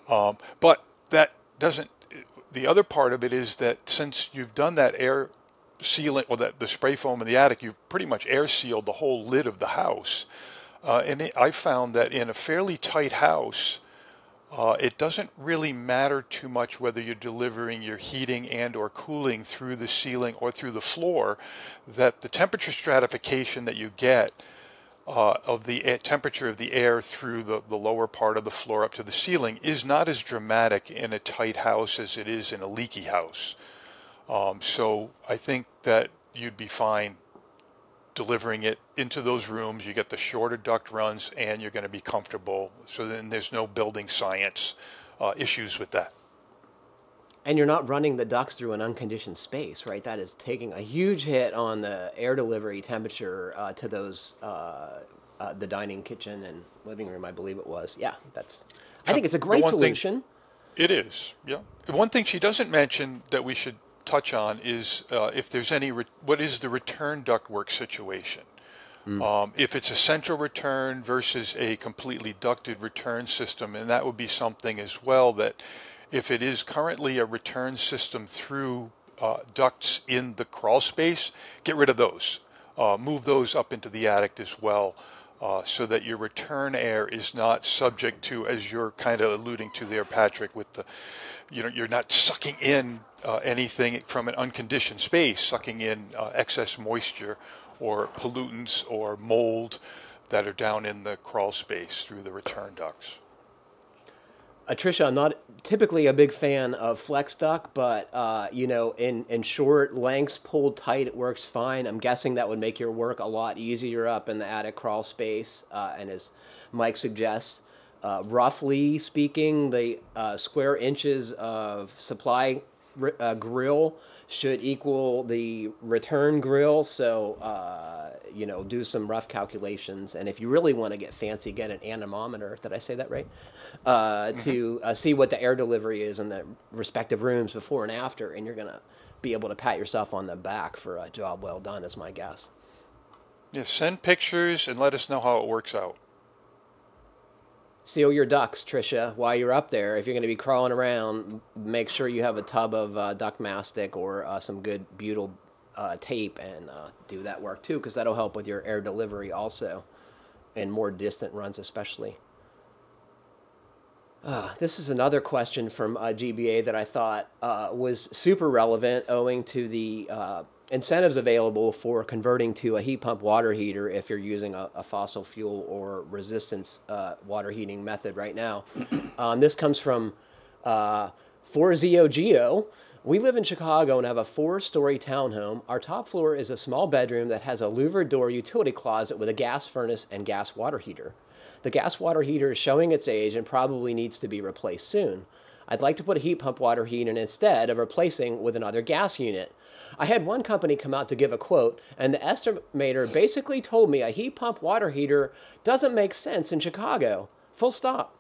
Um, but that doesn't, the other part of it is that since you've done that air sealing, or that the spray foam in the attic, you've pretty much air sealed the whole lid of the house. Uh, and it, I found that in a fairly tight house, uh, it doesn't really matter too much whether you're delivering your heating and or cooling through the ceiling or through the floor, that the temperature stratification that you get uh, of the temperature of the air through the, the lower part of the floor up to the ceiling is not as dramatic in a tight house as it is in a leaky house. Um, so I think that you'd be fine delivering it into those rooms. You get the shorter duct runs and you're going to be comfortable. So then there's no building science uh, issues with that. And you're not running the ducts through an unconditioned space, right? That is taking a huge hit on the air delivery temperature uh, to those, uh, uh the dining, kitchen, and living room, I believe it was. Yeah, that's. I think it's a great solution. Thing, it is, yeah. One thing she doesn't mention that we should touch on is uh, if there's any, re- what is the return ductwork situation? Mm. Um, if it's a central return versus a completely ducted return system, and that would be something as well that if it is currently a return system through uh, ducts in the crawl space, get rid of those. Uh, move those up into the attic as well. Uh, so that your return air is not subject to, as you're kind of alluding to there, Patrick, with the, you know, you're not sucking in uh, anything from an unconditioned space, sucking in uh, excess moisture or pollutants or mold that are down in the crawl space through the return ducts. Uh, Trisha, I'm not typically a big fan of flex duct, but uh, you know, in in short lengths, pulled tight, it works fine. I'm guessing that would make your work a lot easier up in the attic crawl space. Uh, and as Mike suggests, uh, roughly speaking, the uh, square inches of supply uh, grill should equal the return grill. So, uh, you know, do some rough calculations. And if you really want to get fancy, get an anemometer. Did I say that right? Uh, to uh, see what the air delivery is in the respective rooms before and after. And you're going to be able to pat yourself on the back for a job well done, is my guess. Yeah, send pictures and let us know how it works out seal your ducks, Trisha, while you're up there. If you're going to be crawling around, make sure you have a tub of uh, duct mastic or uh, some good butyl uh, tape and uh, do that work too, because that'll help with your air delivery also, and more distant runs especially. Uh, this is another question from uh, GBA that I thought was super relevant, owing to the incentives available for converting to a heat pump water heater if you're using a, a fossil fuel or resistance uh, water heating method right now. um, this comes from uh, 4ZOGO. We live in Chicago and have a four story townhome. Our top floor is a small bedroom that has a louvered door utility closet with a gas furnace and gas water heater. The gas water heater is showing its age and probably needs to be replaced soon. I'd like to put a heat pump water heater in instead of replacing with another gas unit. I had one company come out to give a quote, and the estimator basically told me a heat pump water heater doesn't make sense in Chicago. Full stop.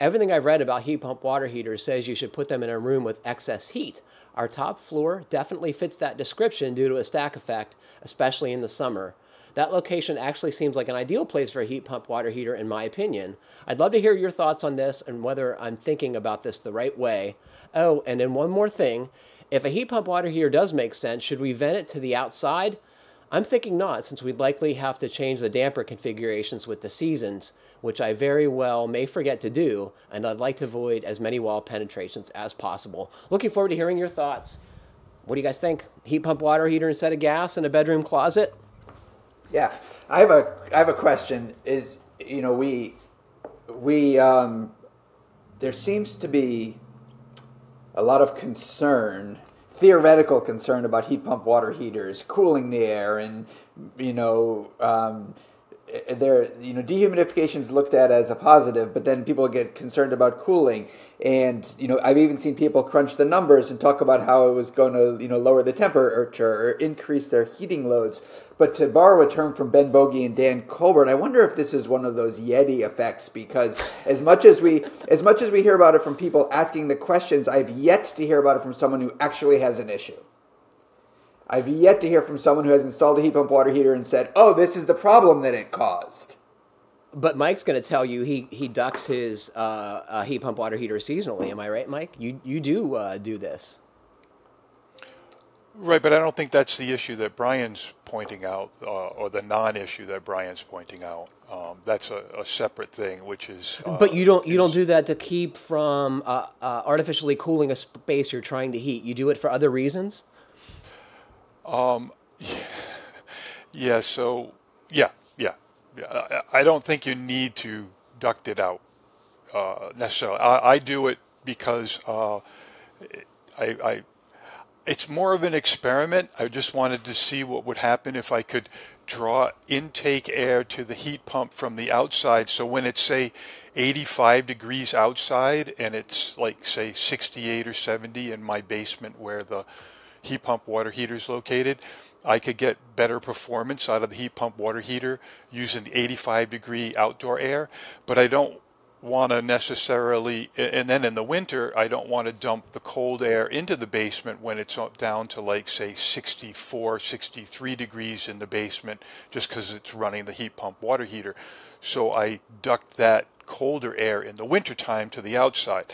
Everything I've read about heat pump water heaters says you should put them in a room with excess heat. Our top floor definitely fits that description due to a stack effect, especially in the summer. That location actually seems like an ideal place for a heat pump water heater, in my opinion. I'd love to hear your thoughts on this and whether I'm thinking about this the right way. Oh, and then one more thing if a heat pump water heater does make sense, should we vent it to the outside? I'm thinking not, since we'd likely have to change the damper configurations with the seasons, which I very well may forget to do, and I'd like to avoid as many wall penetrations as possible. Looking forward to hearing your thoughts. What do you guys think? Heat pump water heater instead of gas in a bedroom closet? Yeah, I have a I have a question. Is you know we we um, there seems to be a lot of concern, theoretical concern about heat pump water heaters cooling the air, and you know, um, there you know dehumidification is looked at as a positive, but then people get concerned about cooling, and you know I've even seen people crunch the numbers and talk about how it was going to you know lower the temperature or increase their heating loads. But to borrow a term from Ben Bogie and Dan Kolbert, I wonder if this is one of those Yeti effects because as much as we as much as we hear about it from people asking the questions, I've yet to hear about it from someone who actually has an issue. I've yet to hear from someone who has installed a heat pump water heater and said, "Oh, this is the problem that it caused." But Mike's going to tell you he he ducts his uh, uh, heat pump water heater seasonally. Am I right, Mike? You you do uh, do this. Right, but I don't think that's the issue that Brian's pointing out, uh, or the non-issue that Brian's pointing out. Um, that's a, a, separate thing, which is. Uh, but you don't you don't do that to keep from uh, uh, artificially cooling a space you're trying to heat. You do it for other reasons. Um, yeah. So yeah, yeah, yeah. I, I, don't think you need to duct it out uh, necessarily. I, I, do it because uh, I, I it's more of an experiment. I just wanted to see what would happen if I could draw intake air to the heat pump from the outside. So when it's say 85 degrees outside and it's like say 68 or 70 in my basement where the heat pump water heater is located, I could get better performance out of the heat pump water heater using the 85 degree outdoor air. But I don't want to necessarily, and then in the winter, I don't want to dump the cold air into the basement when it's down to like, say, 64, 63 degrees in the basement just because it's running the heat pump water heater. So I duct that colder air in the wintertime to the outside.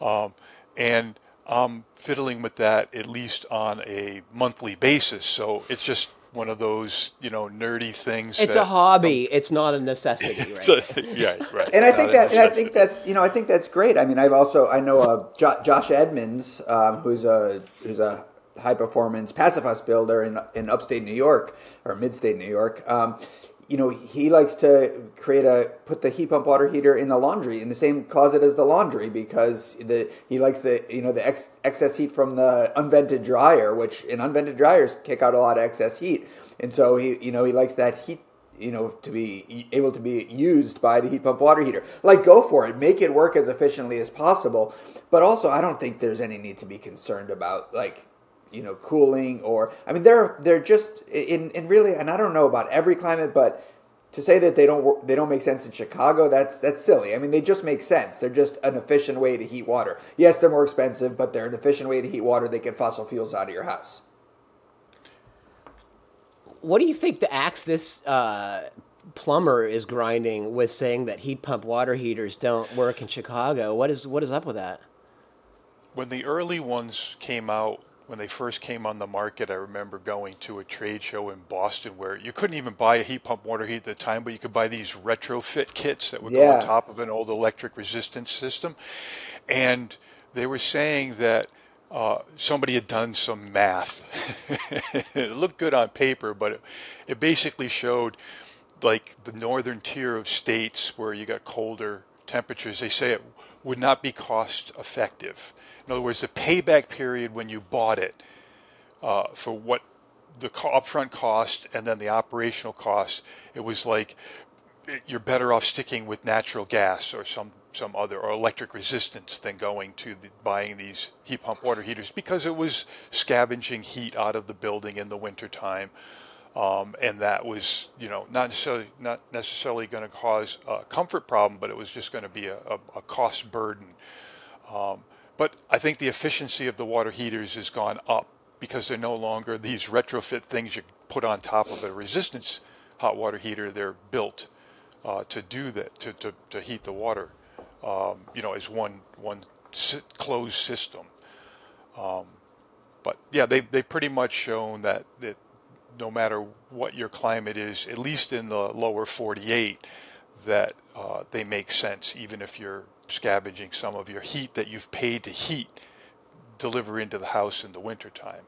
Um, and I'm fiddling with that at least on a monthly basis. So it's just one of those you know nerdy things. It's that, a hobby. Um, it's not a necessity, right? a, yeah, right. And I think that, and I think that you know, I think that's great. I mean, I've also I know uh, jo- Josh Edmonds, um, who's a who's a high performance passive house builder in in upstate New York or midstate New York. Um, you know, he likes to create a put the heat pump water heater in the laundry in the same closet as the laundry because the he likes the you know the ex, excess heat from the unvented dryer, which in unvented dryers kick out a lot of excess heat, and so he you know he likes that heat you know to be able to be used by the heat pump water heater. Like go for it, make it work as efficiently as possible. But also, I don't think there's any need to be concerned about like you know cooling or I mean they're they're just in in really and I don't know about every climate but to say that they don't they don't make sense in Chicago that's that's silly. I mean they just make sense. They're just an efficient way to heat water. Yes, they're more expensive, but they're an efficient way to heat water. They get fossil fuels out of your house. What do you think the axe this uh, plumber is grinding with saying that heat pump water heaters don't work in Chicago? What is what is up with that? When the early ones came out, when they first came on the market, I remember going to a trade show in Boston where you couldn't even buy a heat pump water heater at the time, but you could buy these retrofit kits that would go on top of an old electric resistance system. And they were saying that uh, somebody had done some math. it looked good on paper, but it, it basically showed like the northern tier of states where you got colder temperatures, they say it would not be cost effective. In other words, the payback period when you bought it uh, for what the upfront cost and then the operational cost, it was like you're better off sticking with natural gas or some some other or electric resistance than going to the, buying these heat pump water heaters because it was scavenging heat out of the building in the wintertime um, and that was you know not necessarily not necessarily going to cause a comfort problem, but it was just going to be a, a, a cost burden. Um, but I think the efficiency of the water heaters has gone up because they're no longer these retrofit things you put on top of a resistance hot water heater. They're built uh, to do that to, to, to heat the water, um, you know, as one one closed system. Um, but yeah, they they pretty much shown that that no matter what your climate is, at least in the lower 48, that uh, they make sense, even if you're scavenging some of your heat that you've paid to heat, deliver into the house in the wintertime.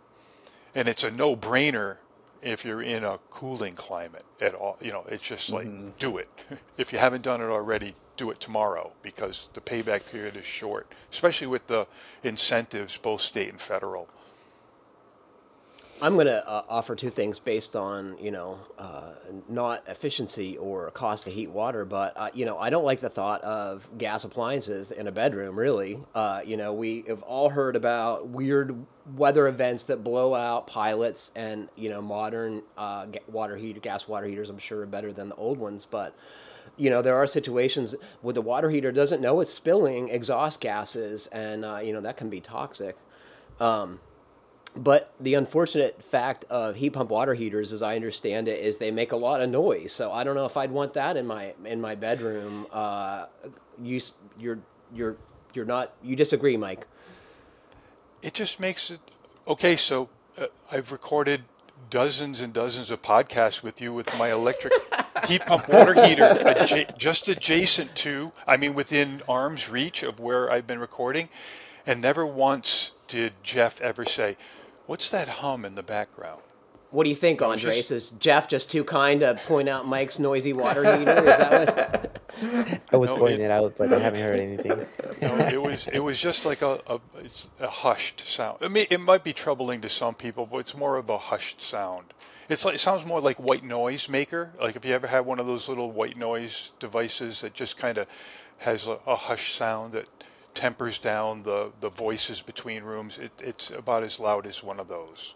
And it's a no brainer if you're in a cooling climate at all. You know, it's just like, do it. if you haven't done it already, do it tomorrow because the payback period is short, especially with the incentives, both state and federal. I'm going to uh, offer two things based on you know uh, not efficiency or cost to heat water, but uh, you know I don't like the thought of gas appliances in a bedroom. Really, uh, you know we have all heard about weird weather events that blow out pilots, and you know modern uh, water heater, gas water heaters, I'm sure are better than the old ones, but you know there are situations where the water heater doesn't know it's spilling exhaust gases, and uh, you know that can be toxic. But the unfortunate fact of heat pump water heaters, as I understand it, is they make a lot of noise. So I don't know if I'd want that in my in my bedroom. Uh, you you're you're you're not you disagree, Mike? it just makes it okay. So uh, I've recorded dozens and dozens of podcasts with you with my electric heat pump water heater adja- just adjacent to, I mean, within arm's reach of where I've been recording, and never once did Jeff ever say, "What's that hum in the background?" What do you think, No, it's Andres? just- Is Jeff just too kind to point out Mike's noisy water heater? Is that what? I was No, pointing it- it out, but I haven't heard anything. No, it was it was just like a, a it's a hushed sound. I mean, it might be troubling to some people, but it's more of a hushed sound. It's like it sounds more like white noise maker. Like if you ever had one of those little white noise devices that just kind of has a, a hushed sound that tempers down the, the voices between rooms. It, it's about as loud as one of those.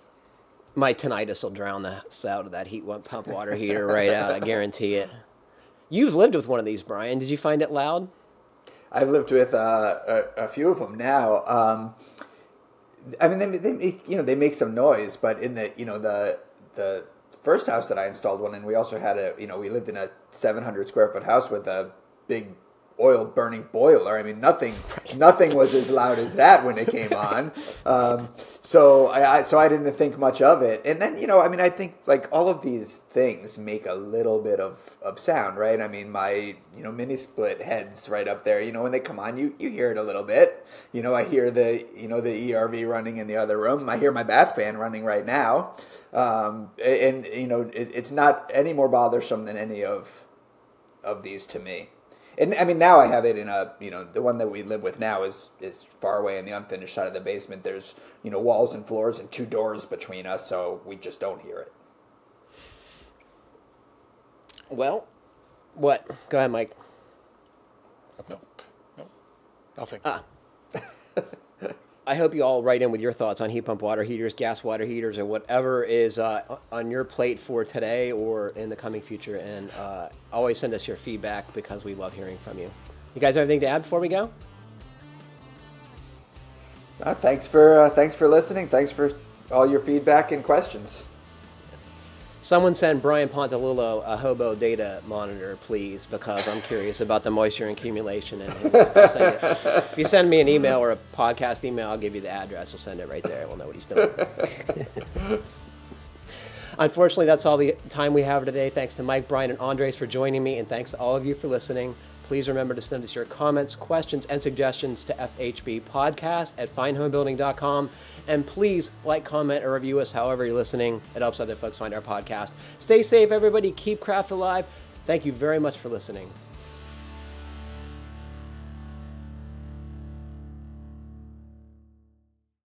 My tinnitus will drown the sound of that heat pump water heater right out. I guarantee it. You've lived with one of these, Brian. Did you find it loud? I've lived with uh, a, a few of them now. Um, I mean, they, they make, you know they make some noise, but in the you know the the first house that I installed one in, we also had a you know we lived in a 700 square foot house with a big oil burning boiler. I mean, nothing, nothing was as loud as that when it came on. Um, so I, I, so I didn't think much of it. And then you know, I mean, I think like all of these things make a little bit of, of sound, right? I mean, my you know mini split heads right up there. You know, when they come on, you you hear it a little bit. You know, I hear the you know the ERV running in the other room. I hear my bath fan running right now. Um, and you know, it, it's not any more bothersome than any of of these to me and I mean now I have it in a you know the one that we live with now is is far away in the unfinished side of the basement. There's you know walls and floors and two doors between us, so we just don't hear it. Well, what? Go ahead, Mike. No, no, nothing. Ah. I hope you all write in with your thoughts on heat pump water heaters, gas water heaters, or whatever is uh, on your plate for today or in the coming future. And uh, always send us your feedback because we love hearing from you. You guys have anything to add before we go? Uh, thanks for uh, thanks for listening. Thanks for all your feedback and questions. Someone send Brian Pontolilo a hobo data monitor, please, because I'm curious about the moisture accumulation. And if you send me an email or a podcast email, I'll give you the address. We'll send it right there. We'll know what he's doing. Unfortunately, that's all the time we have today. Thanks to Mike, Brian, and Andres for joining me, and thanks to all of you for listening. Please remember to send us your comments, questions, and suggestions to fhbpodcast at finehomebuilding.com. And please like, comment, or review us however you're listening. It helps other folks find our podcast. Stay safe, everybody. Keep craft alive. Thank you very much for listening.